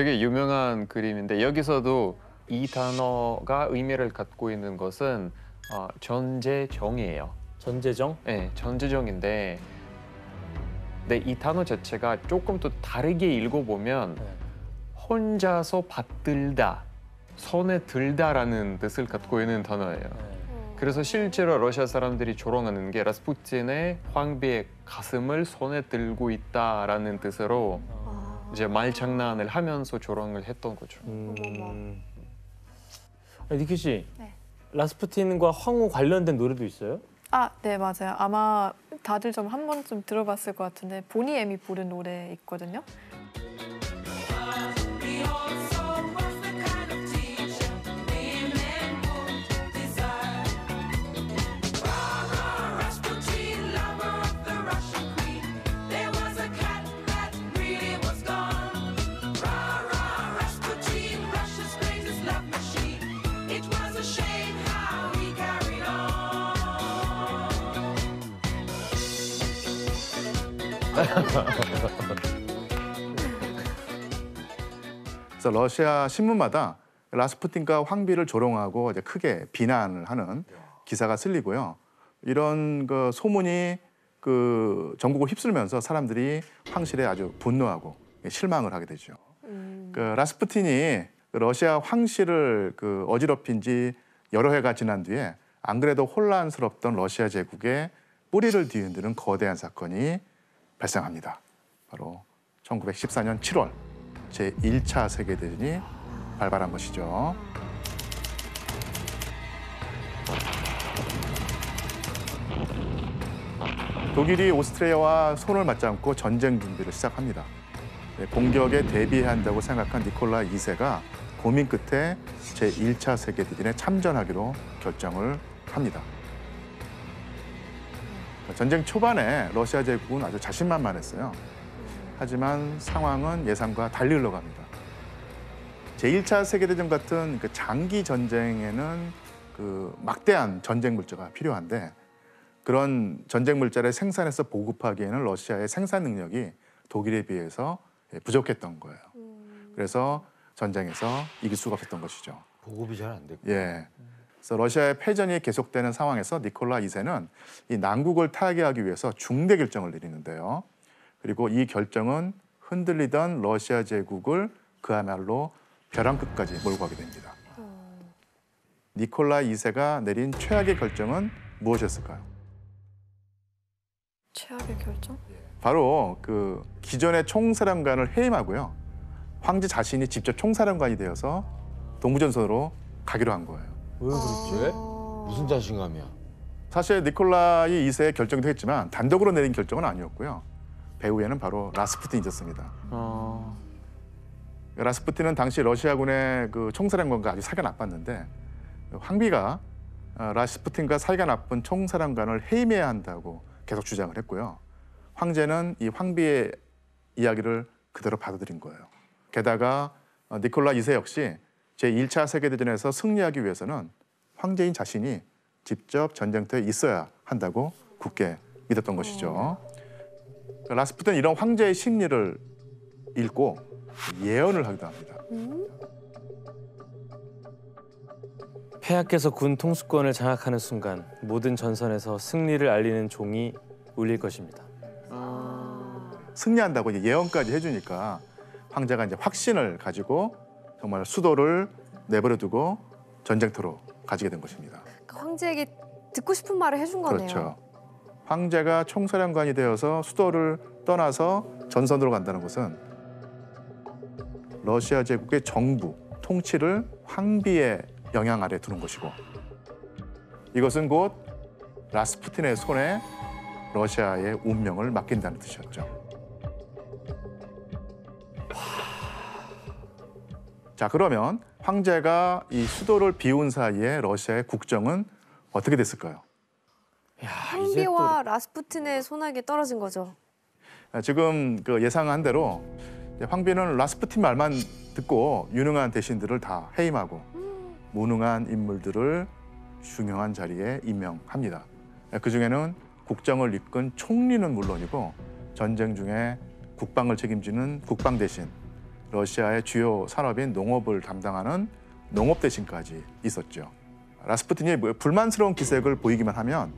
되게 유명한 그림인데 여기서도 이 단어가 의미를 갖고 있는 것은 어, 전제정이에요. 전재정. 네, 전제정인데 근데 이 단어 자체가 조금 또 다르게 읽어보면 네. 혼자서 받들다, 손에 들다라는 뜻을 갖고 있는 단어예요. 네. 그래서 실제로 러시아 사람들이 조롱하는 게 라스푸틴의 황비의 가슴을 손에 들고 있다라는 뜻으로 이제 말 장난을 하면서 조롱을 했던 거죠. 음. 아니, 니키 씨. 네. 라스푸틴과 황후 관련된 노래도 있어요? 아, 네 맞아요. 아마 다들 좀 한 번쯤 들어봤을 것 같은데 보니 엠이 부른 노래 있거든요. <laughs> 그래서 러시아 신문마다 라스푸틴과 황비를 조롱하고 이제 크게 비난을 하는 기사가 쓸리고요. 이런 그 소문이 그 전국을 휩쓸면서 사람들이 황실에 아주 분노하고 실망을 하게 되죠. 그 라스푸틴이 그 러시아 황실을 그 어지럽힌 지 여러 해가 지난 뒤에 안 그래도 혼란스럽던 러시아 제국의 뿌리를 뒤흔드는 거대한 사건이 발생합니다. 바로 1914년 7월 제 1차 세계대전이 발발한 것이죠. 독일이 오스트리아와 손을 맞잡고 전쟁 준비를 시작합니다. 네, 공격에 대비한다고 생각한 니콜라 2세가 고민 끝에 제 1차 세계대전에 참전하기로 결정을 합니다. 전쟁 초반에 러시아 제국은 아주 자신만만했어요. 하지만 상황은 예상과 달리 흘러갑니다. 제1차 세계대전 같은 그 장기 전쟁에는 그 막대한 전쟁 물자가 필요한데 그런 전쟁 물자를 생산해서 보급하기에는 러시아의 생산 능력이 독일에 비해서 예, 부족했던 거예요. 그래서 전쟁에서 이길 수가 없었던 것이죠. 보급이 잘 안 됐고. 예. 그래서 러시아의 패전이 계속되는 상황에서 니콜라 2세는 이 난국을 타개하기 위해서 중대 결정을 내리는데요. 그리고 이 결정은 흔들리던 러시아 제국을 그야말로 벼랑 끝까지 몰고 가게 됩니다. 니콜라 2세가 내린 최악의 결정은 무엇이었을까요? 최악의 결정? 바로 그 기존의 총사령관을 해임하고요. 황제 자신이 직접 총사령관이 되어서 동부전선으로 가기로 한 거예요. 왜 그랬지? 무슨 자신감이야? 사실 니콜라이 2세의 결정도 했지만 단독으로 내린 결정은 아니었고요. 배후에는 바로 라스푸틴이 있었습니다. 어... 라스푸틴은 당시 러시아군의 그 총사령관과 아주 사이가 나빴는데 황비가 어, 라스푸틴과 사이가 나쁜 총사령관을 해임해야 한다고 계속 주장을 했고요. 황제는 이 황비의 이야기를 그대로 받아들인 거예요. 게다가 어, 니콜라 2세 역시 제1차 세계대전에서 승리하기 위해서는 황제인 자신이 직접 전쟁터에 있어야 한다고 굳게 믿었던 것이죠. 라스푸틴은 이런 황제의 심리를 읽고 예언을 하기도 합니다. 폐하께서 군 통수권을 장악하는 순간 모든 전선에서 승리를 알리는 종이 울릴 것입니다. 승리한다고 예언까지 해주니까 황제가 이제 확신을 가지고 정말 수도를 내버려두고 전쟁터로 가지게 된 것입니다. 그 황제에게 듣고 싶은 말을 해준 거네요. 그렇죠. 황제가 총사령관이 되어서 수도를 떠나서 전선으로 간다는 것은 러시아 제국의 정부 통치를 황비의 영향 아래 두는 것이고 이것은 곧 라스푸틴의 손에 러시아의 운명을 맡긴다는 뜻이었죠. 자 그러면 황제가 이 수도를 비운 사이에 러시아의 국정은 어떻게 됐을까요? 황비와 라스푸틴의 손아귀에 떨어진 거죠. 아, 지금 그 예상한 대로 황비는 라스푸틴 말만 듣고 유능한 대신들을 다 해임하고 무능한 인물들을 중요한 자리에 임명합니다. 그 중에는 국정을 이끈 총리는 물론이고 전쟁 중에 국방을 책임지는 국방 대신, 러시아의 주요 산업인 농업을 담당하는 농업 대신까지 있었죠. 라스푸틴이 뭐 불만스러운 기색을 보이기만 하면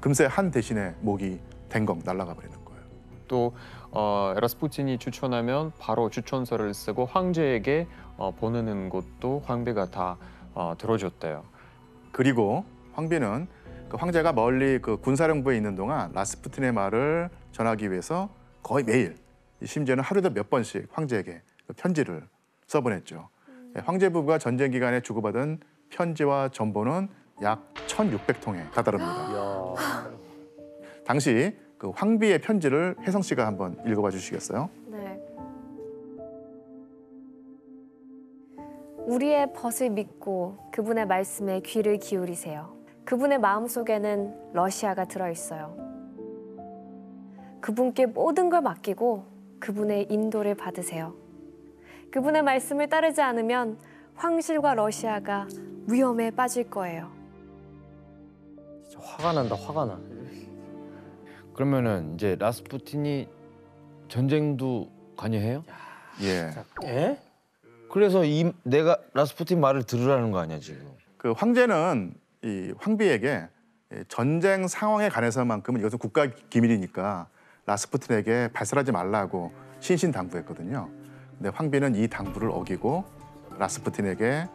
금세 한 대신의 목이 댕걱 날아가 버리는 거예요. 또 어, 라스푸틴이 추천하면 바로 추천서를 쓰고 황제에게 어, 보내는 것도 황비가 다 어, 들어줬대요. 그리고 황비는 그 황제가 멀리 그 군사령부에 있는 동안 라스푸틴의 말을 전하기 위해서 거의 매일 심지어는 하루에도 몇 번씩 황제에게 그 편지를 써보냈죠. 예, 황제 부부가 전쟁 기간에 주고받은 편지와 전보는 약 1,600통에 다다릅니다. 야. <laughs> 당시 그 황비의 편지를 혜성 씨가 한번 읽어봐 주시겠어요? 네. 우리의 벗을 믿고 그분의 말씀에 귀를 기울이세요. 그분의 마음속에는 러시아가 들어 있어요. 그분께 모든 걸 맡기고 그분의 인도를 받으세요. 그분의 말씀을 따르지 않으면 황실과 러시아가 위험에 빠질 거예요. 진짜 화가 난다 화가 나. 그러면은 이제 라스푸틴이 전쟁도 관여해요? 예. 에? 그래서 이 내가 라스푸틴 말을 들으라는 거 아니야 지금? 그 황제는 이 황비에게 이 전쟁 상황에 관해서만큼은 이것은 국가 기밀이니까 라스푸틴에게 발설하지 말라고 신신당부했거든요. 근데 황비는 이 당부를 어기고 라스푸틴에게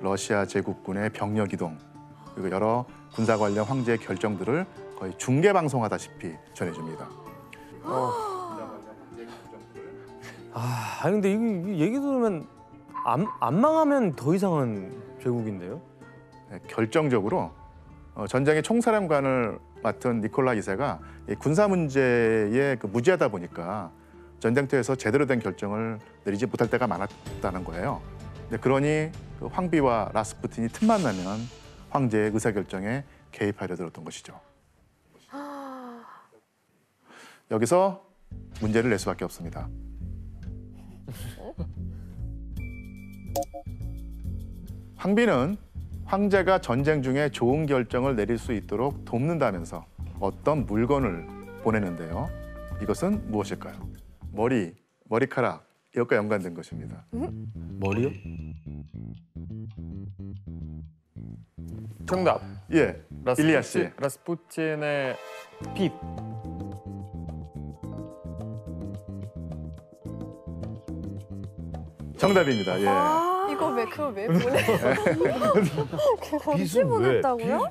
러시아 제국군의 병력 이동 그리고 여러 군사 관련 황제의 결정들을 거의 중계 방송하다시피 전해줍니다. 아 아니, 근데 이거 얘기 들으면 안, 안 망하면 더 이상한 제국인데요? 네, 결정적으로 어, 전쟁의 총사령관을 맡은 니콜라 2세가 이 군사 문제에 그 무지하다 보니까 전쟁터에서 제대로 된 결정을 내리지 못할 때가 많았다는 거예요. 그러니 그 황비와 라스푸틴이 틈만 나면 황제의 의사 결정에 개입하려 들었던 것이죠. 여기서 문제를 낼 수밖에 없습니다. 황비는 황제가 전쟁 중에 좋은 결정을 내릴 수 있도록 돕는다면서 어떤 물건을 보내는데요. 이것은 무엇일까요? 머리, 머리카락 이것과 연관된 것입니다. 머리요? 정답. 예, 일리아 씨. 라스푸틴의 빚. 정답입니다. 예. 이거 왜 그걸 왜 보내? <laughs> 왜? 보냈다고요?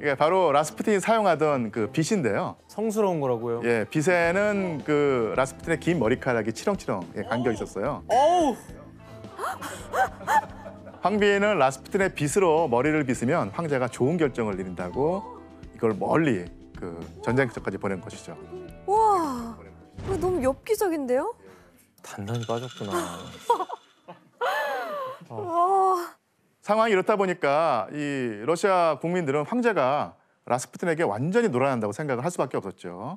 이게 바로 라스푸틴이 사용하던 그 빗인데요. 성스러운 거라고요? 예, 빗에는 그 라스푸틴의 긴 머리카락이 치렁치렁 예, 감겨 있었어요. 어우! 황비는 라스푸틴의 빗으로 머리를 빗으면 황제가 좋은 결정을 내린다고 이걸 멀리 그 전쟁터까지 보낸 것이죠. 와, 이거 너무 엽기적인데요? 단단히 빠졌구나. <laughs> 상황이 이렇다 보니까 이 러시아 국민들은 황제가 라스푸틴에게 완전히 놀아난다고 생각을 할 수밖에 없었죠.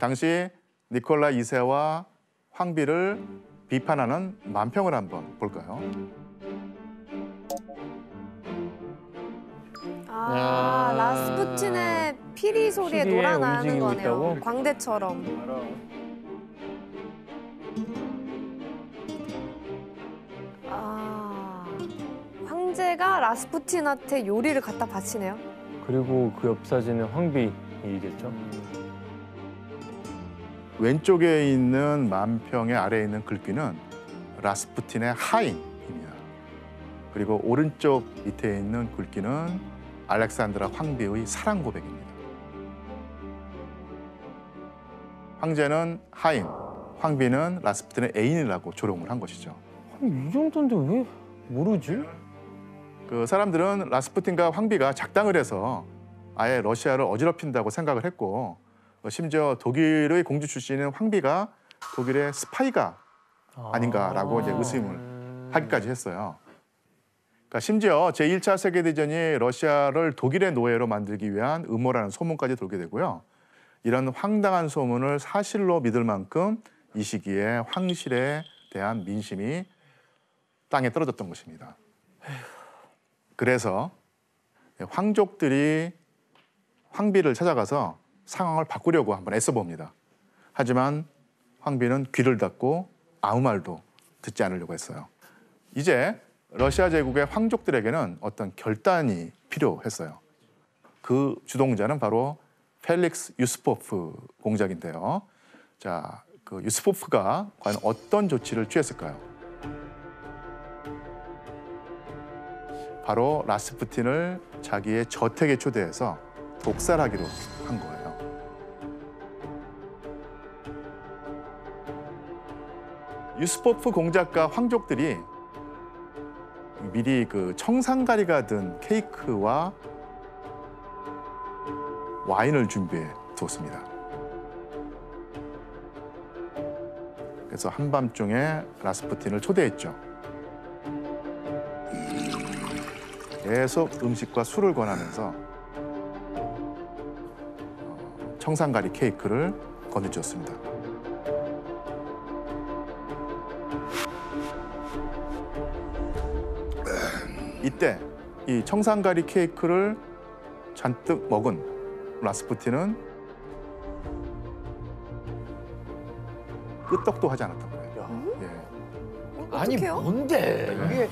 당시 니콜라 2세와 황비를 비판하는 만평을 한번 볼까요? 아, 야. 라스푸틴의 피리 소리에 피리에 놀아나는 거네요. 있다고? 광대처럼. 황제가 라스푸틴한테 요리를 갖다 바치네요. 그리고 그 옆 사진은 황비이겠죠? 왼쪽에 있는 만평의 아래에 있는 글귀는 라스푸틴의 하인입니다. 그리고 오른쪽 밑에 있는 글귀는 알렉산드라 황비의 사랑 고백입니다. 황제는 하인, 황비는 라스푸틴의 애인이라고 조롱을 한 것이죠. 아니, 이 정도인데 왜 모르지? 그 사람들은 라스푸틴과 황비가 작당을 해서 아예 러시아를 어지럽힌다고 생각을 했고 어, 심지어 독일의 공주 출신인 황비가 독일의 스파이가 아닌가라고 이제 의심을 하기까지 했어요. 그러니까 심지어 제1차 세계대전이 러시아를 독일의 노예로 만들기 위한 음모라는 소문까지 돌게 되고요. 이런 황당한 소문을 사실로 믿을 만큼 이 시기에 황실에 대한 민심이 땅에 떨어졌던 것입니다. 그래서 황족들이 황비를 찾아가서 상황을 바꾸려고 한번 애써봅니다. 하지만 황비는 귀를 닫고 아무 말도 듣지 않으려고 했어요. 이제 러시아 제국의 황족들에게는 어떤 결단이 필요했어요. 그 주동자는 바로 펠릭스 유스포프 공작인데요. 자, 그 유스포프가 과연 어떤 조치를 취했을까요? 바로 라스푸틴을 자기의 저택에 초대해서 독살하기로 한 거예요. 유스포프 공작과 황족들이 미리 그 청산가리가 든 케이크와 와인을 준비해 두었습니다. 그래서 한밤중에 라스푸틴을 초대했죠. 계속 음식과 술을 권하면서 어, 청산가리 케이크를 건네주었습니다. 이때 이 청산가리 케이크를 잔뜩 먹은 라스푸틴은 끄떡도 하지 않았던 거예요. 예. 아니? 뭔데 이게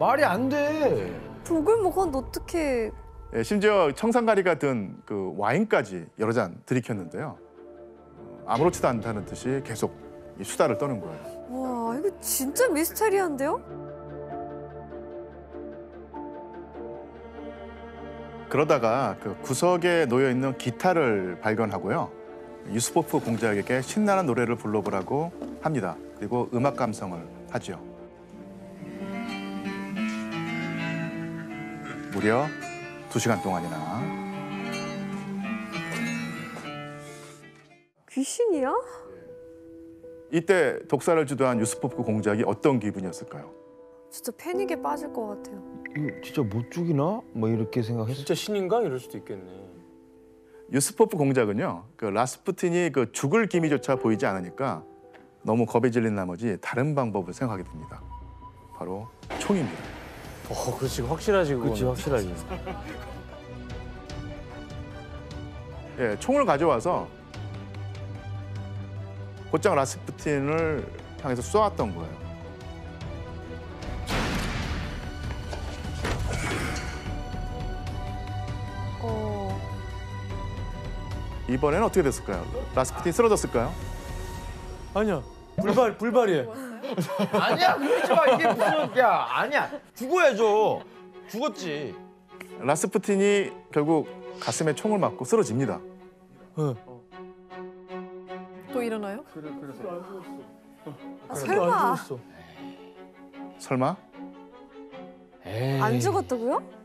말이 안 돼. 독을 먹었는데 어떻게 예, 심지어 청산가리가 든 그 와인까지 여러 잔 들이켰는데요. 어, 아무렇지도 않다는 듯이 계속 이 수다를 떠는 거예요. 와 이거 진짜 미스테리한데요? 그러다가 그 구석에 놓여 있는 기타를 발견하고요. 유스포프 공작에게 신나는 노래를 불러보라고 합니다. 그리고 음악 감성을 하죠. 무려 두 시간 동안이나 귀신이야? 이때 독사를 주도한 유스포프 공작이 어떤 기분이었을까요? 진짜 패닉에 빠질 것 같아요. 이거 진짜 못 죽이나? 뭐 이렇게 생각했어. 진짜 신인가 이럴 수도 있겠네. 유스포프 공작은요, 그 라스푸틴이 그 죽을 기미조차 보이지 않으니까 너무 겁에 질린 나머지 다른 방법을 생각하게 됩니다. 바로 총입니다. 어, 그렇지 확실하지 그거. 그렇지 확실하지. 예, 총을 가져와서 곧장 라스푸틴을 향해서 쏘았던 거예요. 어 이번에는 어떻게 됐을까요? 라스푸틴이 쓰러졌을까요? 아니야 불발 불발이에. <laughs> 아니야 그러지 마 이게 무슨 야 아니야 죽어야죠. 죽었지. 라스푸틴이 결국 가슴에 총을 맞고 쓰러집니다. 또 일어나요? 아, 설마 설마 에이. 안 죽었다고요?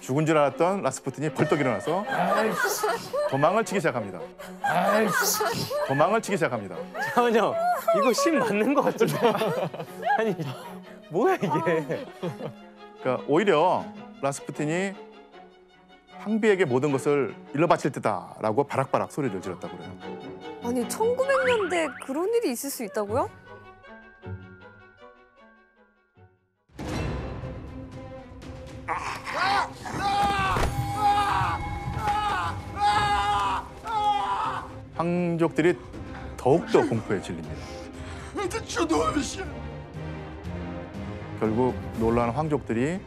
죽은 줄 알았던 라스푸틴이 벌떡 일어나서 도망을 치기 시작합니다. 도망을 치기 시작합니다. 잠깐만요. 이거 신 맞는 것 같은데. 아니 뭐야 이게. 그러니까 오히려 라스푸틴이 황비에게 모든 것을 일러 바칠 때다라고 바락바락 소리를 질렀다고 그래요. 아니 1900년대 그런 일이 있을 수 있다고요? 황족들이 더욱더 공포에 질립니다. 결국 놀란 황족들이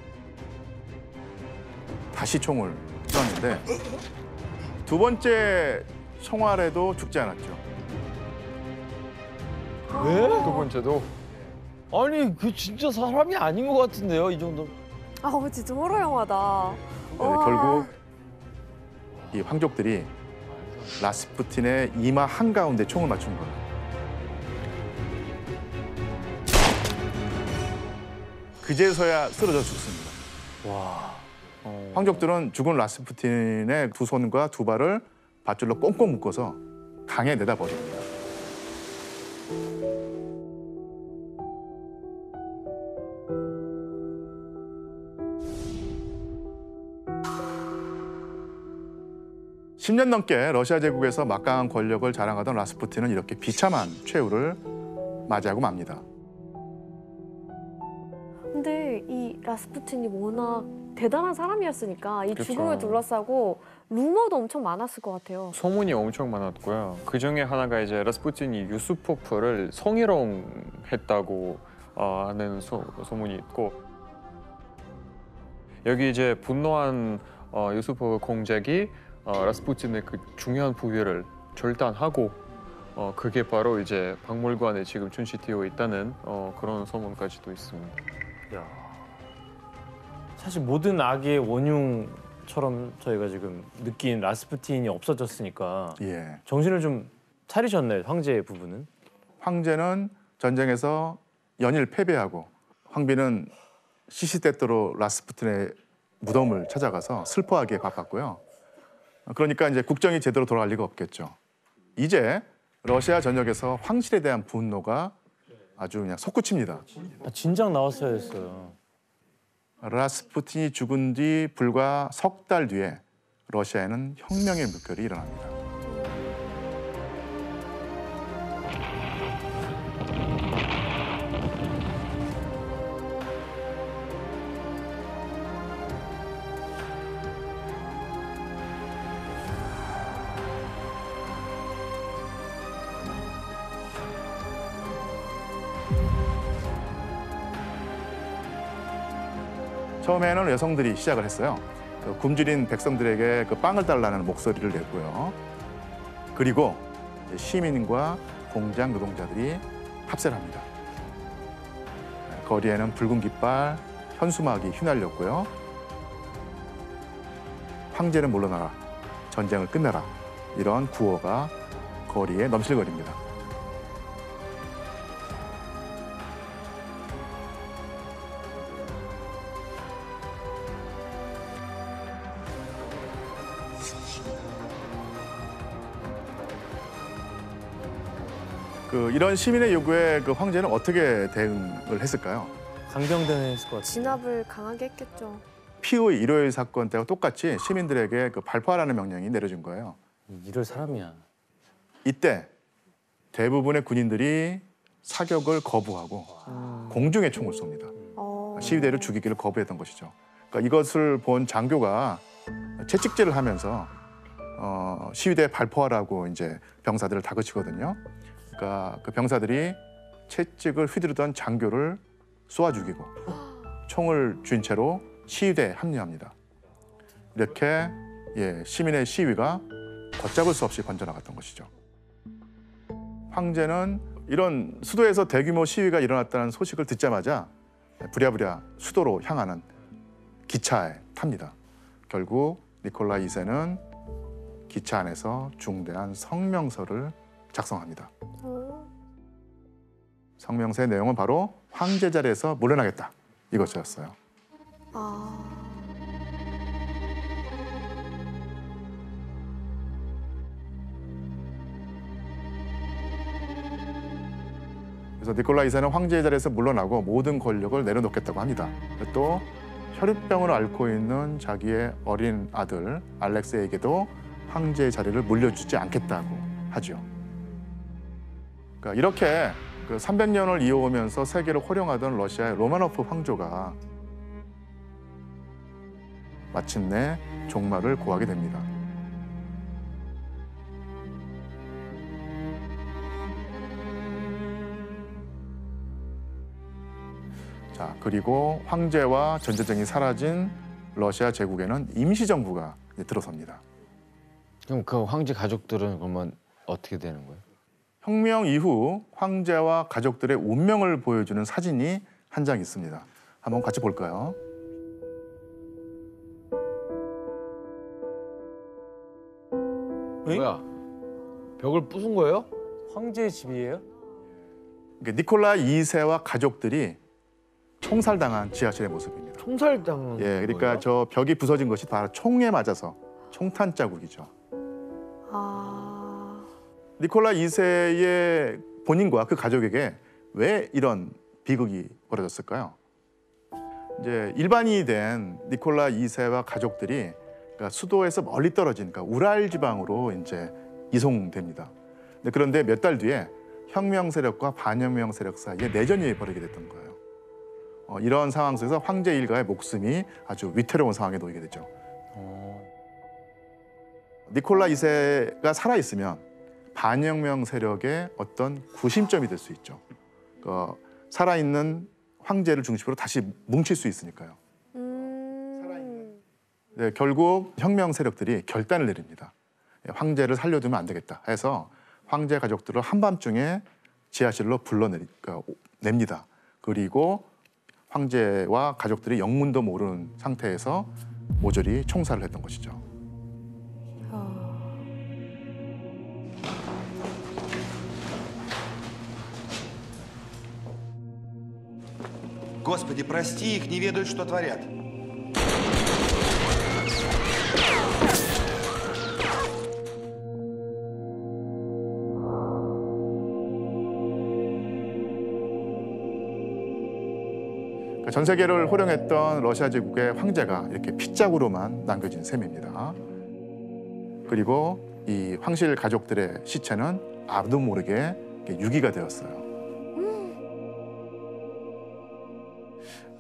다시 총을 쐈는데 두 번째 총알에도 죽지 않았죠. 왜? 두 번째도 아니 그 진짜 사람이 아닌 것 같은데요 이 정도. 아 진짜 호러 영화다. 네, 와. 결국 이 황족들이 라스푸틴의 이마 한가운데 총을 맞춘 거예요. 그제서야 쓰러져 죽습니다. 와. 황족들은 죽은 라스푸틴의 두 손과 두 발을 밧줄로 꽁꽁 묶어서 강에 내다 버립니다. 십년 넘게 러시아 제국에서 막강한 권력을 자랑하던 라스푸틴은 이렇게 비참한 최후를 맞이하고 맙니다. 근데 이 라스푸틴이 워낙 대단한 사람이었으니까 이 그쵸. 죽음을 둘러싸고 루머도 엄청 많았을 것 같아요. 소문이 엄청 많았고요. 그 중에 하나가 이제 라스푸틴이 유수포프를 성희롱했다고 어, 하는 소, 소문이 있고 여기 이제 분노한 어, 유수포프 공작이 어, 라스푸틴의 그 중요한 부위를 절단하고 어, 그게 바로 이제 박물관에 지금 준시되어 있다는 어, 그런 소문까지도 있습니다. 야. 사실 모든 악의 원흉처럼 저희가 지금 느낀 라스푸틴이 없어졌으니까 예. 정신을 좀 차리셨네요, 황제 부부는. 황제는 전쟁에서 연일 패배하고 황비는 시시때때로 라스푸틴의 무덤을 찾아가서 슬퍼하기에 바빴고요. 그러니까 이제 국정이 제대로 돌아갈 리가 없겠죠. 이제 러시아 전역에서 황실에 대한 분노가 아주 그냥 솟구칩니다. 아, 진작 나왔어야 했어요. 라스푸틴이 죽은 뒤 불과 석 달 뒤에 러시아에는 혁명의 물결이 일어납니다. 처음에는 여성들이 시작을 했어요. 그 굶주린 백성들에게 그 빵을 달라는 목소리를 냈고요. 그리고 시민과 공장 노동자들이 합세를 합니다. 거리에는 붉은 깃발, 현수막이 휘날렸고요. 황제는 물러나라, 전쟁을 끝내라 이런 구호가 거리에 넘실거립니다. 그 이런 시민의 요구에 그 황제는 어떻게 대응을 했을까요? 강경대는 했을 것 같아요. 진압을 강하게 했겠죠. 피의 일요일 사건 때와 똑같이 시민들에게 그 발포하라는 명령이 내려진 거예요. 이럴 사람이야. 이때 대부분의 군인들이 사격을 거부하고 공중에 총을 쏩니다. 어... 시위대를 죽이기를 거부했던 것이죠. 그러니까 이것을 본 장교가 채찍질을 하면서 어, 시위대 발포하라고 이제 병사들을 다그치거든요. 그러니까 그 병사들이 채찍을 휘두르던 장교를 쏘아 죽이고 총을 쥔 채로 시위대에 합류합니다. 이렇게 예, 시민의 시위가 걷잡을 수 없이 번져나갔던 것이죠. 황제는 이런 수도에서 대규모 시위가 일어났다는 소식을 듣자마자 부랴부랴 수도로 향하는 기차에 탑니다. 결국 니콜라 2세는 기차 안에서 중대한 성명서를 작성합니다. 어... 성명서의 내용은 바로 황제 자리에서 물러나겠다 이것이었어요. 아... 그래서 니콜라 2세는 황제의 자리에서 물러나고 모든 권력을 내려놓겠다고 합니다. 또 혈육병을 앓고 있는 자기의 어린 아들 알렉세에게도 황제의 자리를 물려주지 않겠다고 하죠. 그러니까 이렇게 그 300년을 이어오면서 세계를 호령하던 러시아의 로마노프 황조가 마침내 종말을 고하게 됩니다. 자, 그리고 황제와 전제정이 사라진 러시아 제국에는 임시정부가 들어섭니다. 그럼 그 황제 가족들은 그러면 어떻게 되는 거예요? 혁명 이후 황제와 가족들의 운명을 보여주는 사진이 한 장 있습니다. 한번 같이 볼까요? 뭐야? 벽을 부순 거예요? 황제의 집이에요? 이게 니콜라 2세와 가족들이 총살당한 지하실의 모습입니다. 총살당. 예, 그러니까 저 벽이 부서진 것이 바로 총에 맞아서 총탄 자국이죠. 아... 니콜라 2세의 본인과 그 가족에게 왜 이런 비극이 벌어졌을까요? 이제 일반인이 된 니콜라 2세와 가족들이 그러니까 수도에서 멀리 떨어진 그러니까 우랄 지방으로 이제 이송됩니다. 그런데 몇 달 뒤에 혁명 세력과 반혁명 세력 사이에 내전이 벌어지게 됐던 거예요. 어, 이런 상황 속에서 황제 일가의 목숨이 아주 위태로운 상황에 놓이게 되죠. 니콜라 2세가 살아 있으면 반혁명 세력의 어떤 구심점이 될 수 있죠. 그 살아 있는 황제를 중심으로 다시 뭉칠 수 있으니까요. 음. 네, 결국 혁명 세력들이 결단을 내립니다. 예, 황제를 살려두면 안 되겠다 해서 황제 가족들을 한밤중에 지하실로 불러냅니다. 그리고 황제와 가족들이 영문도 모르는 상태에서 모조리 총살을 했던 것이죠. Господи, прости их, не ведают, что творят. 그러니까 전 세계를 호령했던 러시아 제국의 황제가 이렇게 핏자국으로만 남겨진 셈입니다. 그리고 이 황실 가족들의 시체는 아무도 모르게 이렇게 유기가 되었어요.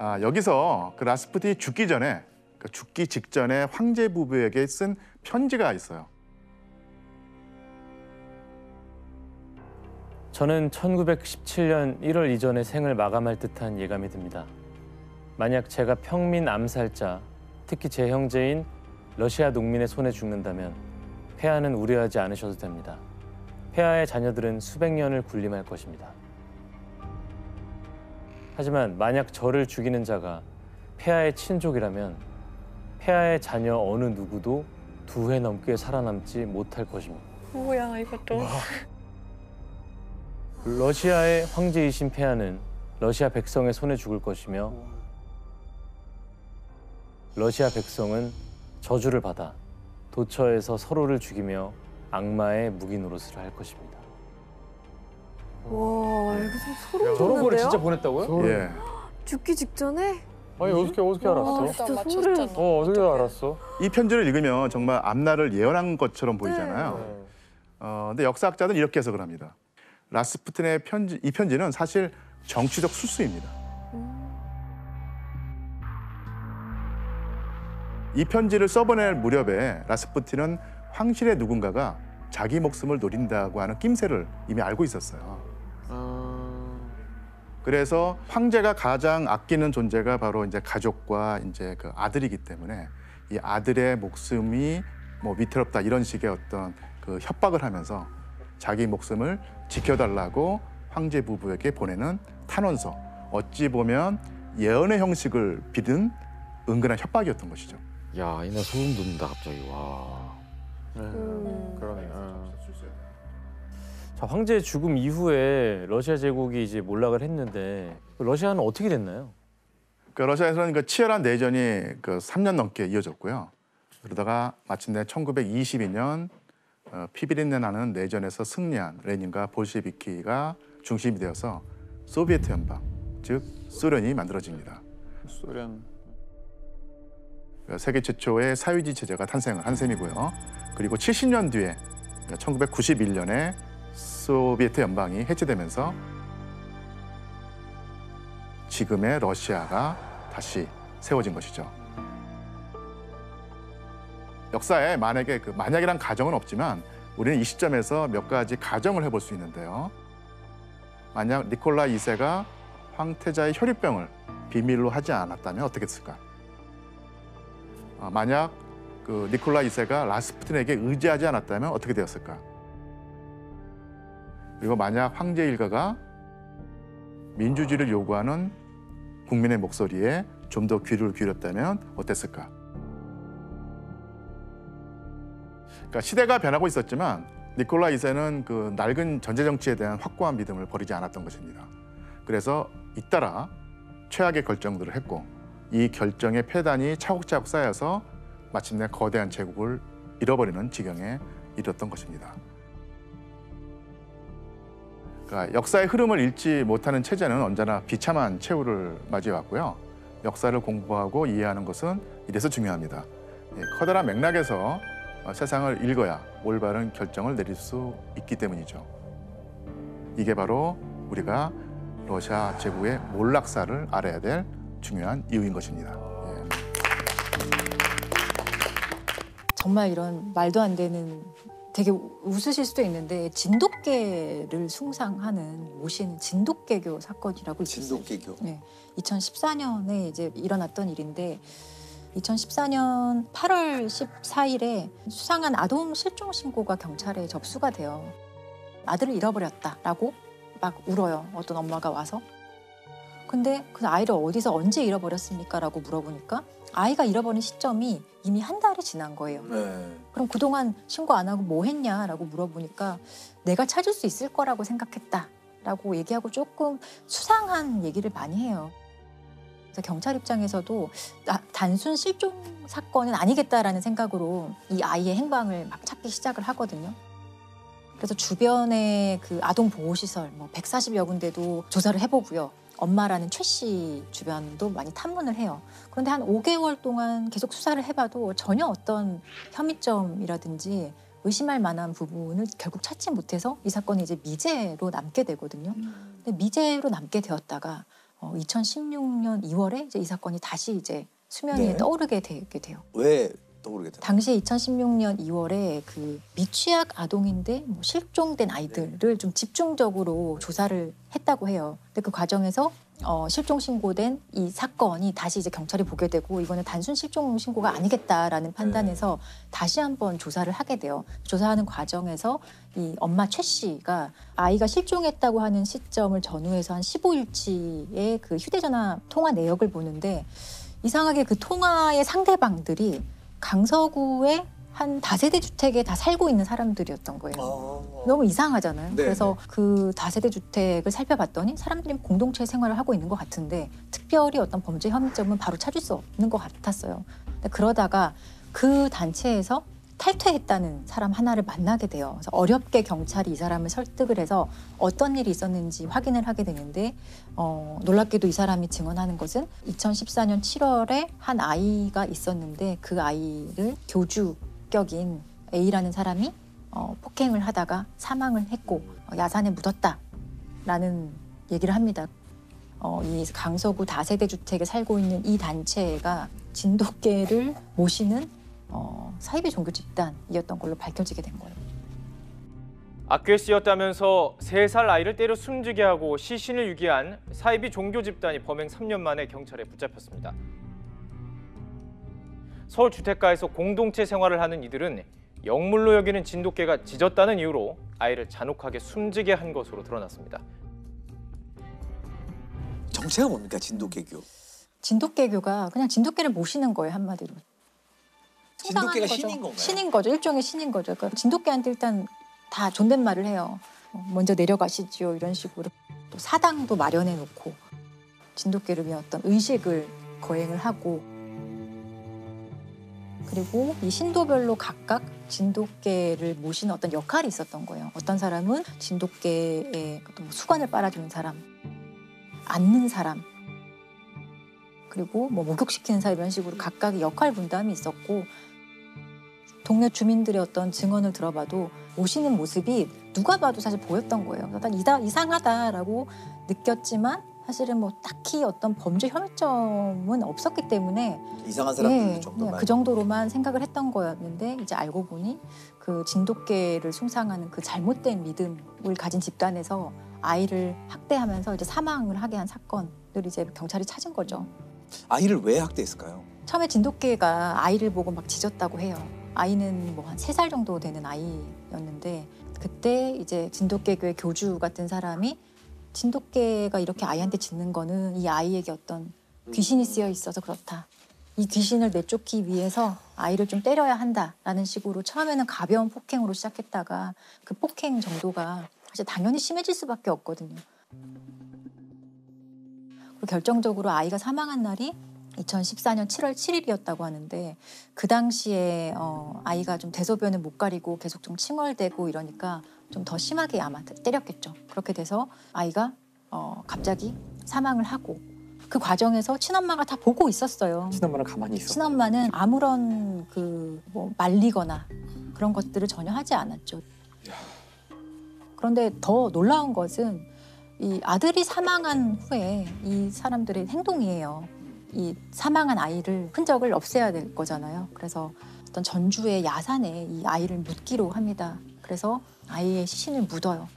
아, 여기서 그 라스푸틴이 죽기 전에 그 죽기 직전에 황제 부부에게 쓴 편지가 있어요. 저는 1917년 1월 이전의 생을 마감할 듯한 예감이 듭니다. 만약 제가 평민 암살자, 특히 제 형제인 러시아 농민의 손에 죽는다면 폐하는 우려하지 않으셔도 됩니다. 폐하의 자녀들은 수백 년을 군림할 것입니다. 하지만 만약 저를 죽이는 자가 폐하의 친족이라면 폐하의 자녀 어느 누구도 두 해 넘게 살아남지 못할 것입니다. 뭐야 이것도. 러시아의 황제이신 폐하는 러시아 백성의 손에 죽을 것이며 러시아 백성은 저주를 받아 도처에서 서로를 죽이며 악마의 무기 노릇을 할 것입니다. 와 이거 좀 소름 저런 거를 돋는데요? 진짜 보냈다고요? 예. 죽기 직전에? 아니 어떻게 어떻게 알았어? 진짜 소름. 어 어떻게 알았어? 이 편지를 읽으면 정말 앞날을 예언한 것처럼 보이잖아요. 네. 어, 근데 역사학자들은 이렇게 해석을 합니다. 라스푸틴의 편지, 이 편지는 사실 정치적 술수입니다. 이 편지를 써보낼 무렵에 라스푸틴은 황실의 누군가가 자기 목숨을 노린다고 하는 낌새를 이미 알고 있었어요. 그래서 황제가 가장 아끼는 존재가 바로 이제 가족과 이제 그 아들이기 때문에 이 아들의 목숨이 뭐 위태롭다 이런 식의 어떤 그 협박을 하면서 자기 목숨을 지켜달라고 황제 부부에게 보내는 탄원서. 어찌 보면 예언의 형식을 빌은 은근한 협박이었던 것이죠. 야, 이날 소름 돋는다 갑자기. 와. 음. 그러네. 어. 자, 황제의 죽음 이후에 러시아 제국이 이제 몰락을 했는데 그 러시아는 어떻게 됐나요? 그 러시아에서는 그 치열한 내전이 그 3년 넘게 이어졌고요. 그러다가 마침내 1922년 어, 피비린내 나는 내전에서 승리한 레닌과 볼셰비키가 중심이 되어서 소비에트 연방, 즉 소련이 만들어집니다. 소련. 그 세계 최초의 사회주의 체제가 탄생을 한 셈이고요. 그리고 70년 뒤에 1991년에 소비에트 연방이 해체되면서 지금의 러시아가 다시 세워진 것이죠. 역사에 만약에 그 만약이란 가정은 없지만 우리는 이 시점에서 몇 가지 가정을 해볼 수 있는데요. 만약 니콜라 2세가 황태자의 혈유병을 비밀로 하지 않았다면 어떻게 했을까? 아, 만약 그 니콜라 2세가 라스푸틴에게 의지하지 않았다면 어떻게 되었을까? 그리고 만약 황제 일가가 민주주의를 요구하는 국민의 목소리에 좀 더 귀를 기울였다면 어땠을까? 그러니까 시대가 변하고 있었지만 니콜라 2세는 그 낡은 전제 정치에 대한 확고한 믿음을 버리지 않았던 것입니다. 그래서 잇따라 최악의 결정들을 했고 이 결정의 폐단이 차곡차곡 쌓여서 마침내 거대한 제국을 잃어버리는 지경에 이르렀던 것입니다. 그러니까 역사의 흐름을 읽지 못하는 체제는 언제나 비참한 최후를 맞이해왔고요. 역사를 공부하고 이해하는 것은 이래서 중요합니다. 예, 커다란 맥락에서 어, 세상을 읽어야 올바른 결정을 내릴 수 있기 때문이죠. 이게 바로 우리가 러시아 제국의 몰락사를 알아야 될 중요한 이유인 것입니다. 예. 정말 이런 말도 안 되는 되게 웃으실 수도 있는데 진돗개를 숭상하는 모시는 진돗개교 사건이라고. 진돗개교. 네, 2014년에 이제 일어났던 일인데 2014년 8월 14일에 수상한 아동 실종 신고가 경찰에 접수가 돼요. 아들을 잃어버렸다라고 막 울어요. 어떤 엄마가 와서. 근데 그 아이를 어디서 언제 잃어버렸습니까?라고 물어보니까 아이가 잃어버린 시점이 이미 한 달이 지난 거예요. 네. 그럼 그동안 신고 안 하고 뭐 했냐 라고 물어보니까 내가 찾을 수 있을 거라고 생각했다 라고 얘기하고 조금 수상한 얘기를 많이 해요. 그래서 경찰 입장에서도 나- 단순 실종 사건은 아니겠다라는 생각으로 이 아이의 행방을 막 찾기 시작을 하거든요. 그래서 주변의 그 아동 보호 시설 뭐 140여 군데도 조사를 해보고요. 엄마라는 최 씨 주변도 많이 탐문을 해요. 그런데 한 5개월 동안 계속 수사를 해봐도 전혀 어떤 혐의점이라든지 의심할 만한 부분을 결국 찾지 못해서 이 사건이 이제 미제로 남게 되거든요. 근데 미제로 남게 되었다가 어, 2016년 2월에 이제 이 사건이 다시 이제 수면 위에 네. 떠오르게 되게 돼요. 왜 돼요? 당시에 2016년 2월에 그 미취학 아동인데 뭐 실종된 아이들을 좀 집중적으로 조사를 했다고 해요. 근데 그 과정에서 어, 실종 신고된 이 사건이 다시 이제 경찰이 보게 되고 이거는 단순 실종 신고가 아니겠다라는 판단에서 다시 한번 조사를 하게 돼요. 조사하는 과정에서 이 엄마 최 씨가 아이가 실종했다고 하는 시점을 전후해서 한 15일치의 그 휴대전화 통화 내역을 보는데 이상하게 그 통화의 상대방들이 강서구의 한 다세대 주택에 다 살고 있는 사람들이었던 거예요. 어. 너무 이상하잖아요. 네, 그래서 그 다세대 주택을 살펴봤더니 사람들이 공동체 생활을 하고 있는 것 같은데 특별히 어떤 범죄 혐의점은 바로 찾을 수 없는 것 같았어요. 그러다가 그 단체에서 탈퇴했다는 사람 하나를 만나게 돼요. 그래서 어렵게 경찰이 이 사람을 설득을 해서 어떤 일이 있었는지 확인을 하게 되는데 어, 놀랍게도 이 사람이 증언하는 것은 2014년 7월에 한 아이가 있었는데 그 아이를 교주격인 A라는 사람이 어, 폭행을 하다가 사망을 했고 어, 야산에 묻었다라는 얘기를 합니다. 어, 이 강서구 다세대 주택에 살고 있는 이 단체가 진돗개를 모시는 어, 사이비 종교 집단이었던 걸로 밝혀지게 된 거예요. 학교에 쓰였다면서 세 살 아이를 때려 숨지게 하고 시신을 유기한 사이비 종교 집단이 범행 3년 만에 경찰에 붙잡혔습니다. 서울 주택가에서 공동체 생활을 하는 이들은 영물로 여기는 진돗개가 짖었다는 이유로 아이를 잔혹하게 숨지게 한 것으로 드러났습니다. 정체가 뭡니까 진돗개교? 진돗개교가 그냥 진돗개를 모시는 거예요 한마디로. 진돗개가 거죠. 신인 건가요? 신인 거죠. 일종의 신인 거죠. 그러니까 진돗개한테 일단 다 존댓말을 해요. 어, 먼저 내려가시지요 이런 식으로 또 사당도 마련해 놓고 진돗개를 위한 어떤 의식을 거행을 하고 그리고 이 신도별로 각각 진돗개를 모시는 어떤 역할이 있었던 거예요. 어떤 사람은 진돗개의 어떤 뭐 수건을 빨아주는 사람, 앉는 사람, 그리고 뭐 목욕시키는 사람 이런 식으로 각각의 역할 분담이 있었고 동네 주민들의 어떤 증언을 들어봐도 모시는 모습이 누가 봐도 사실 보였던 거예요. 일단 이다, 이상하다라고 느꼈지만 사실은 뭐 딱히 어떤 범죄 혐의점은 없었기 때문에 이상한 사람들 예, 정도만. 그냥 그 정도로만 생각을 했던 거였는데 이제 알고 보니 그 진돗개를 숭상하는 그 잘못된 믿음을 가진 집단에서 아이를 학대하면서 이제 사망을 하게 한 사건을 이제 경찰이 찾은 거죠. 아이를 왜 학대했을까요? 처음에 진돗개가 아이를 보고 막 짖었다고 해요. 아이는 뭐 한 세 살 정도 되는 아이였는데 그때 이제 진돗개교의 교주 같은 사람이 진돗개가 이렇게 아이한테 짖는 거는 이 아이에게 어떤 귀신이 쓰여 있어서 그렇다. 이 귀신을 내쫓기 위해서 아이를 좀 때려야 한다라는 식으로 처음에는 가벼운 폭행으로 시작했다가 그 폭행 정도가 사실 당연히 심해질 수밖에 없거든요. 그리고 결정적으로 아이가 사망한 날이 2014년 7월 7일이었다고 하는데 그 당시에 어, 아이가 좀 대소변을 못 가리고 계속 좀 칭얼대고 이러니까 좀 더 심하게 아마 때렸겠죠. 그렇게 돼서 아이가 어, 갑자기 사망을 하고 그 과정에서 친엄마가 다 보고 있었어요. 친엄마랑 가만히 있어. 친엄마는 아무런 그 뭐 말리거나 그런 것들을 전혀 하지 않았죠. 그런데 더 놀라운 것은 이 아들이 사망한 후에 이 사람들의 행동이에요. 이 사망한 아이를 흔적을 없애야 될 거잖아요. 그래서 어떤 전주의 야산에 이 아이를 묻기로 합니다. 그래서 아이의 시신을 묻어요.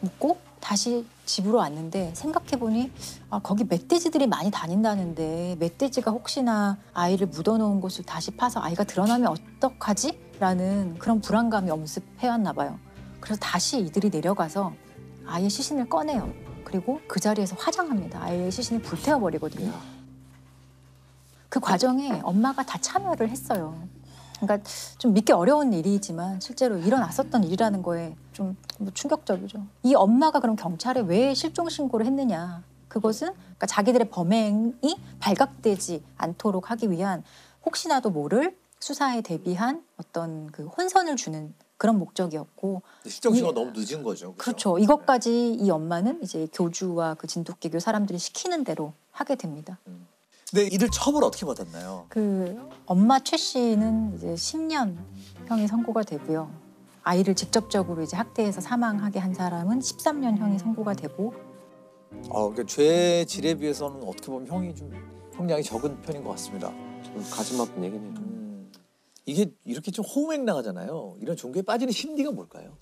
묻고 다시 집으로 왔는데 생각해보니 아, 거기 멧돼지들이 많이 다닌다는데 멧돼지가 혹시나 아이를 묻어놓은 곳을 다시 파서 아이가 드러나면 어떡하지? 라는 그런 불안감이 엄습해왔나 봐요. 그래서 다시 이들이 내려가서 아이의 시신을 꺼내요. 그리고 그 자리에서 화장합니다. 아이의 시신을 불태워버리거든요. 그 과정에 엄마가 다 참여를 했어요. 그러니까 좀 믿기 어려운 일이지만 실제로 일어났었던 일이라는 거에 좀뭐 충격적이죠. 이 엄마가 그럼 경찰에 왜 실종 신고를 했느냐? 그것은 그러니까 자기들의 범행이 발각되지 않도록 하기 위한 혹시나도 모를 수사에 대비한 어떤 그 혼선을 주는 그런 목적이었고 실정 이- 너무 늦은 거죠. 그렇죠. 이것까지 이 엄마는 이제 교주와 그 진돗개교 사람들이 시키는 대로 하게 됩니다. 근데 이들 처벌 어떻게 받았나요? 그 엄마 최 씨는 이제 10년 형이 선고가 되고요. 아이를 직접적으로 이제 학대해서 사망하게 한 사람은 13년 형이 선고가 되고 어, 그러니까 죄 질에 비해서는 어떻게 보면 형이 좀 형량이 적은 편인 것 같습니다. 가슴 아픈 얘기네요. 음, 이게 이렇게 좀 호맹당하잖아요. 이런 종교에 빠지는 심리가 뭘까요?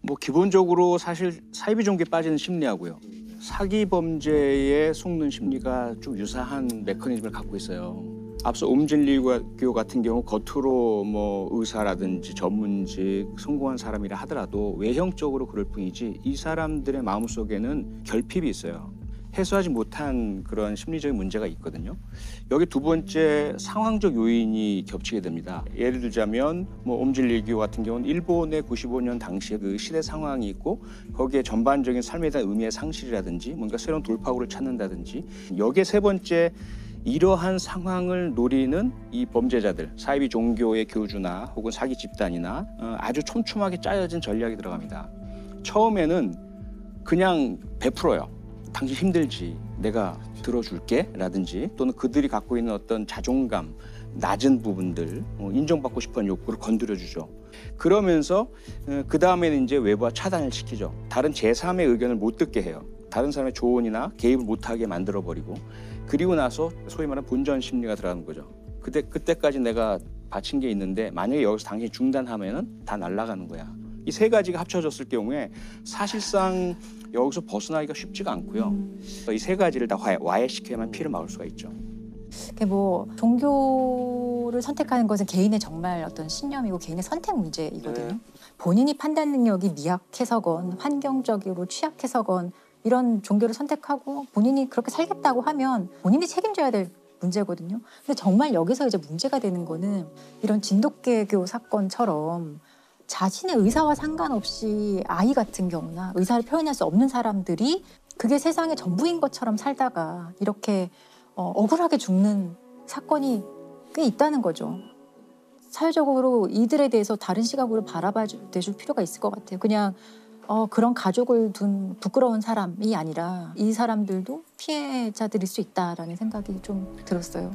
뭐 기본적으로 사실 사이비 종교에 빠지는 심리하고요. 사기 범죄에 속는 심리가 좀 유사한 메커니즘을 갖고 있어요. 앞서 옴진리교 같은 경우 겉으로 뭐 의사라든지 전문직 성공한 사람이라 하더라도 외형적으로 그럴 뿐이지 이 사람들의 마음속에는 결핍이 있어요. 해소하지 못한 그런 심리적인 문제가 있거든요. 여기 두 번째 상황적 요인이 겹치게 됩니다. 예를 들자면 뭐 옴질리교 같은 경우는 일본의 95년 당시의 그 시대 상황이 있고 거기에 전반적인 삶에 대한 의미의 상실이라든지 뭔가 새로운 돌파구를 찾는다든지 여기에 세 번째 이러한 상황을 노리는 이 범죄자들 사이비 종교의 교주나 혹은 사기 집단이나 어, 아주 촘촘하게 짜여진 전략이 들어갑니다. 처음에는 그냥 베풀어요. 당신 힘들지. 내가 들어줄게. 라든지 또는 그들이 갖고 있는 어떤 자존감, 낮은 부분들, 어, 인정받고 싶은 욕구를 건드려주죠. 그러면서 그 다음에는 이제 외부와 차단을 시키죠. 다른 제3의 의견을 못 듣게 해요. 다른 사람의 조언이나 개입을 못하게 만들어버리고 그리고 나서 소위 말하는 본전 심리가 들어가는 거죠. 그때 그때까지 내가 바친 게 있는데 만약에 여기서 당신이 중단하면 은 다 날아가는 거야. 이 세 가지가 합쳐졌을 경우에 사실상 여기서 벗어나기가 쉽지가 않고요. 이 세 가지를 다 와해, 와해 시켜야만 피를 막을 수가 있죠. 뭐 종교를 선택하는 것은 개인의 정말 어떤 신념이고 개인의 선택 문제이거든요. 본인이 판단 능력이 미약해서건 환경적으로 취약해서건 이런 종교를 선택하고 본인이 그렇게 살겠다고 하면 본인이 책임져야 될 문제거든요. 근데 정말 여기서 이제 문제가 되는 거는 이런 진돗개교 사건처럼 자신의 의사와 상관없이 아이 같은 경우나 의사를 표현할 수 없는 사람들이 그게 세상의 전부인 것처럼 살다가 이렇게 어, 억울하게 죽는 사건이 꽤 있다는 거죠. 사회적으로 이들에 대해서 다른 시각으로 바라봐 주- 대줄 필요가 있을 것 같아요. 그냥 어, 그런 가족을 둔 부끄러운 사람이 아니라 이 사람들도 피해자들일 수 있다라는 생각이 좀 들었어요.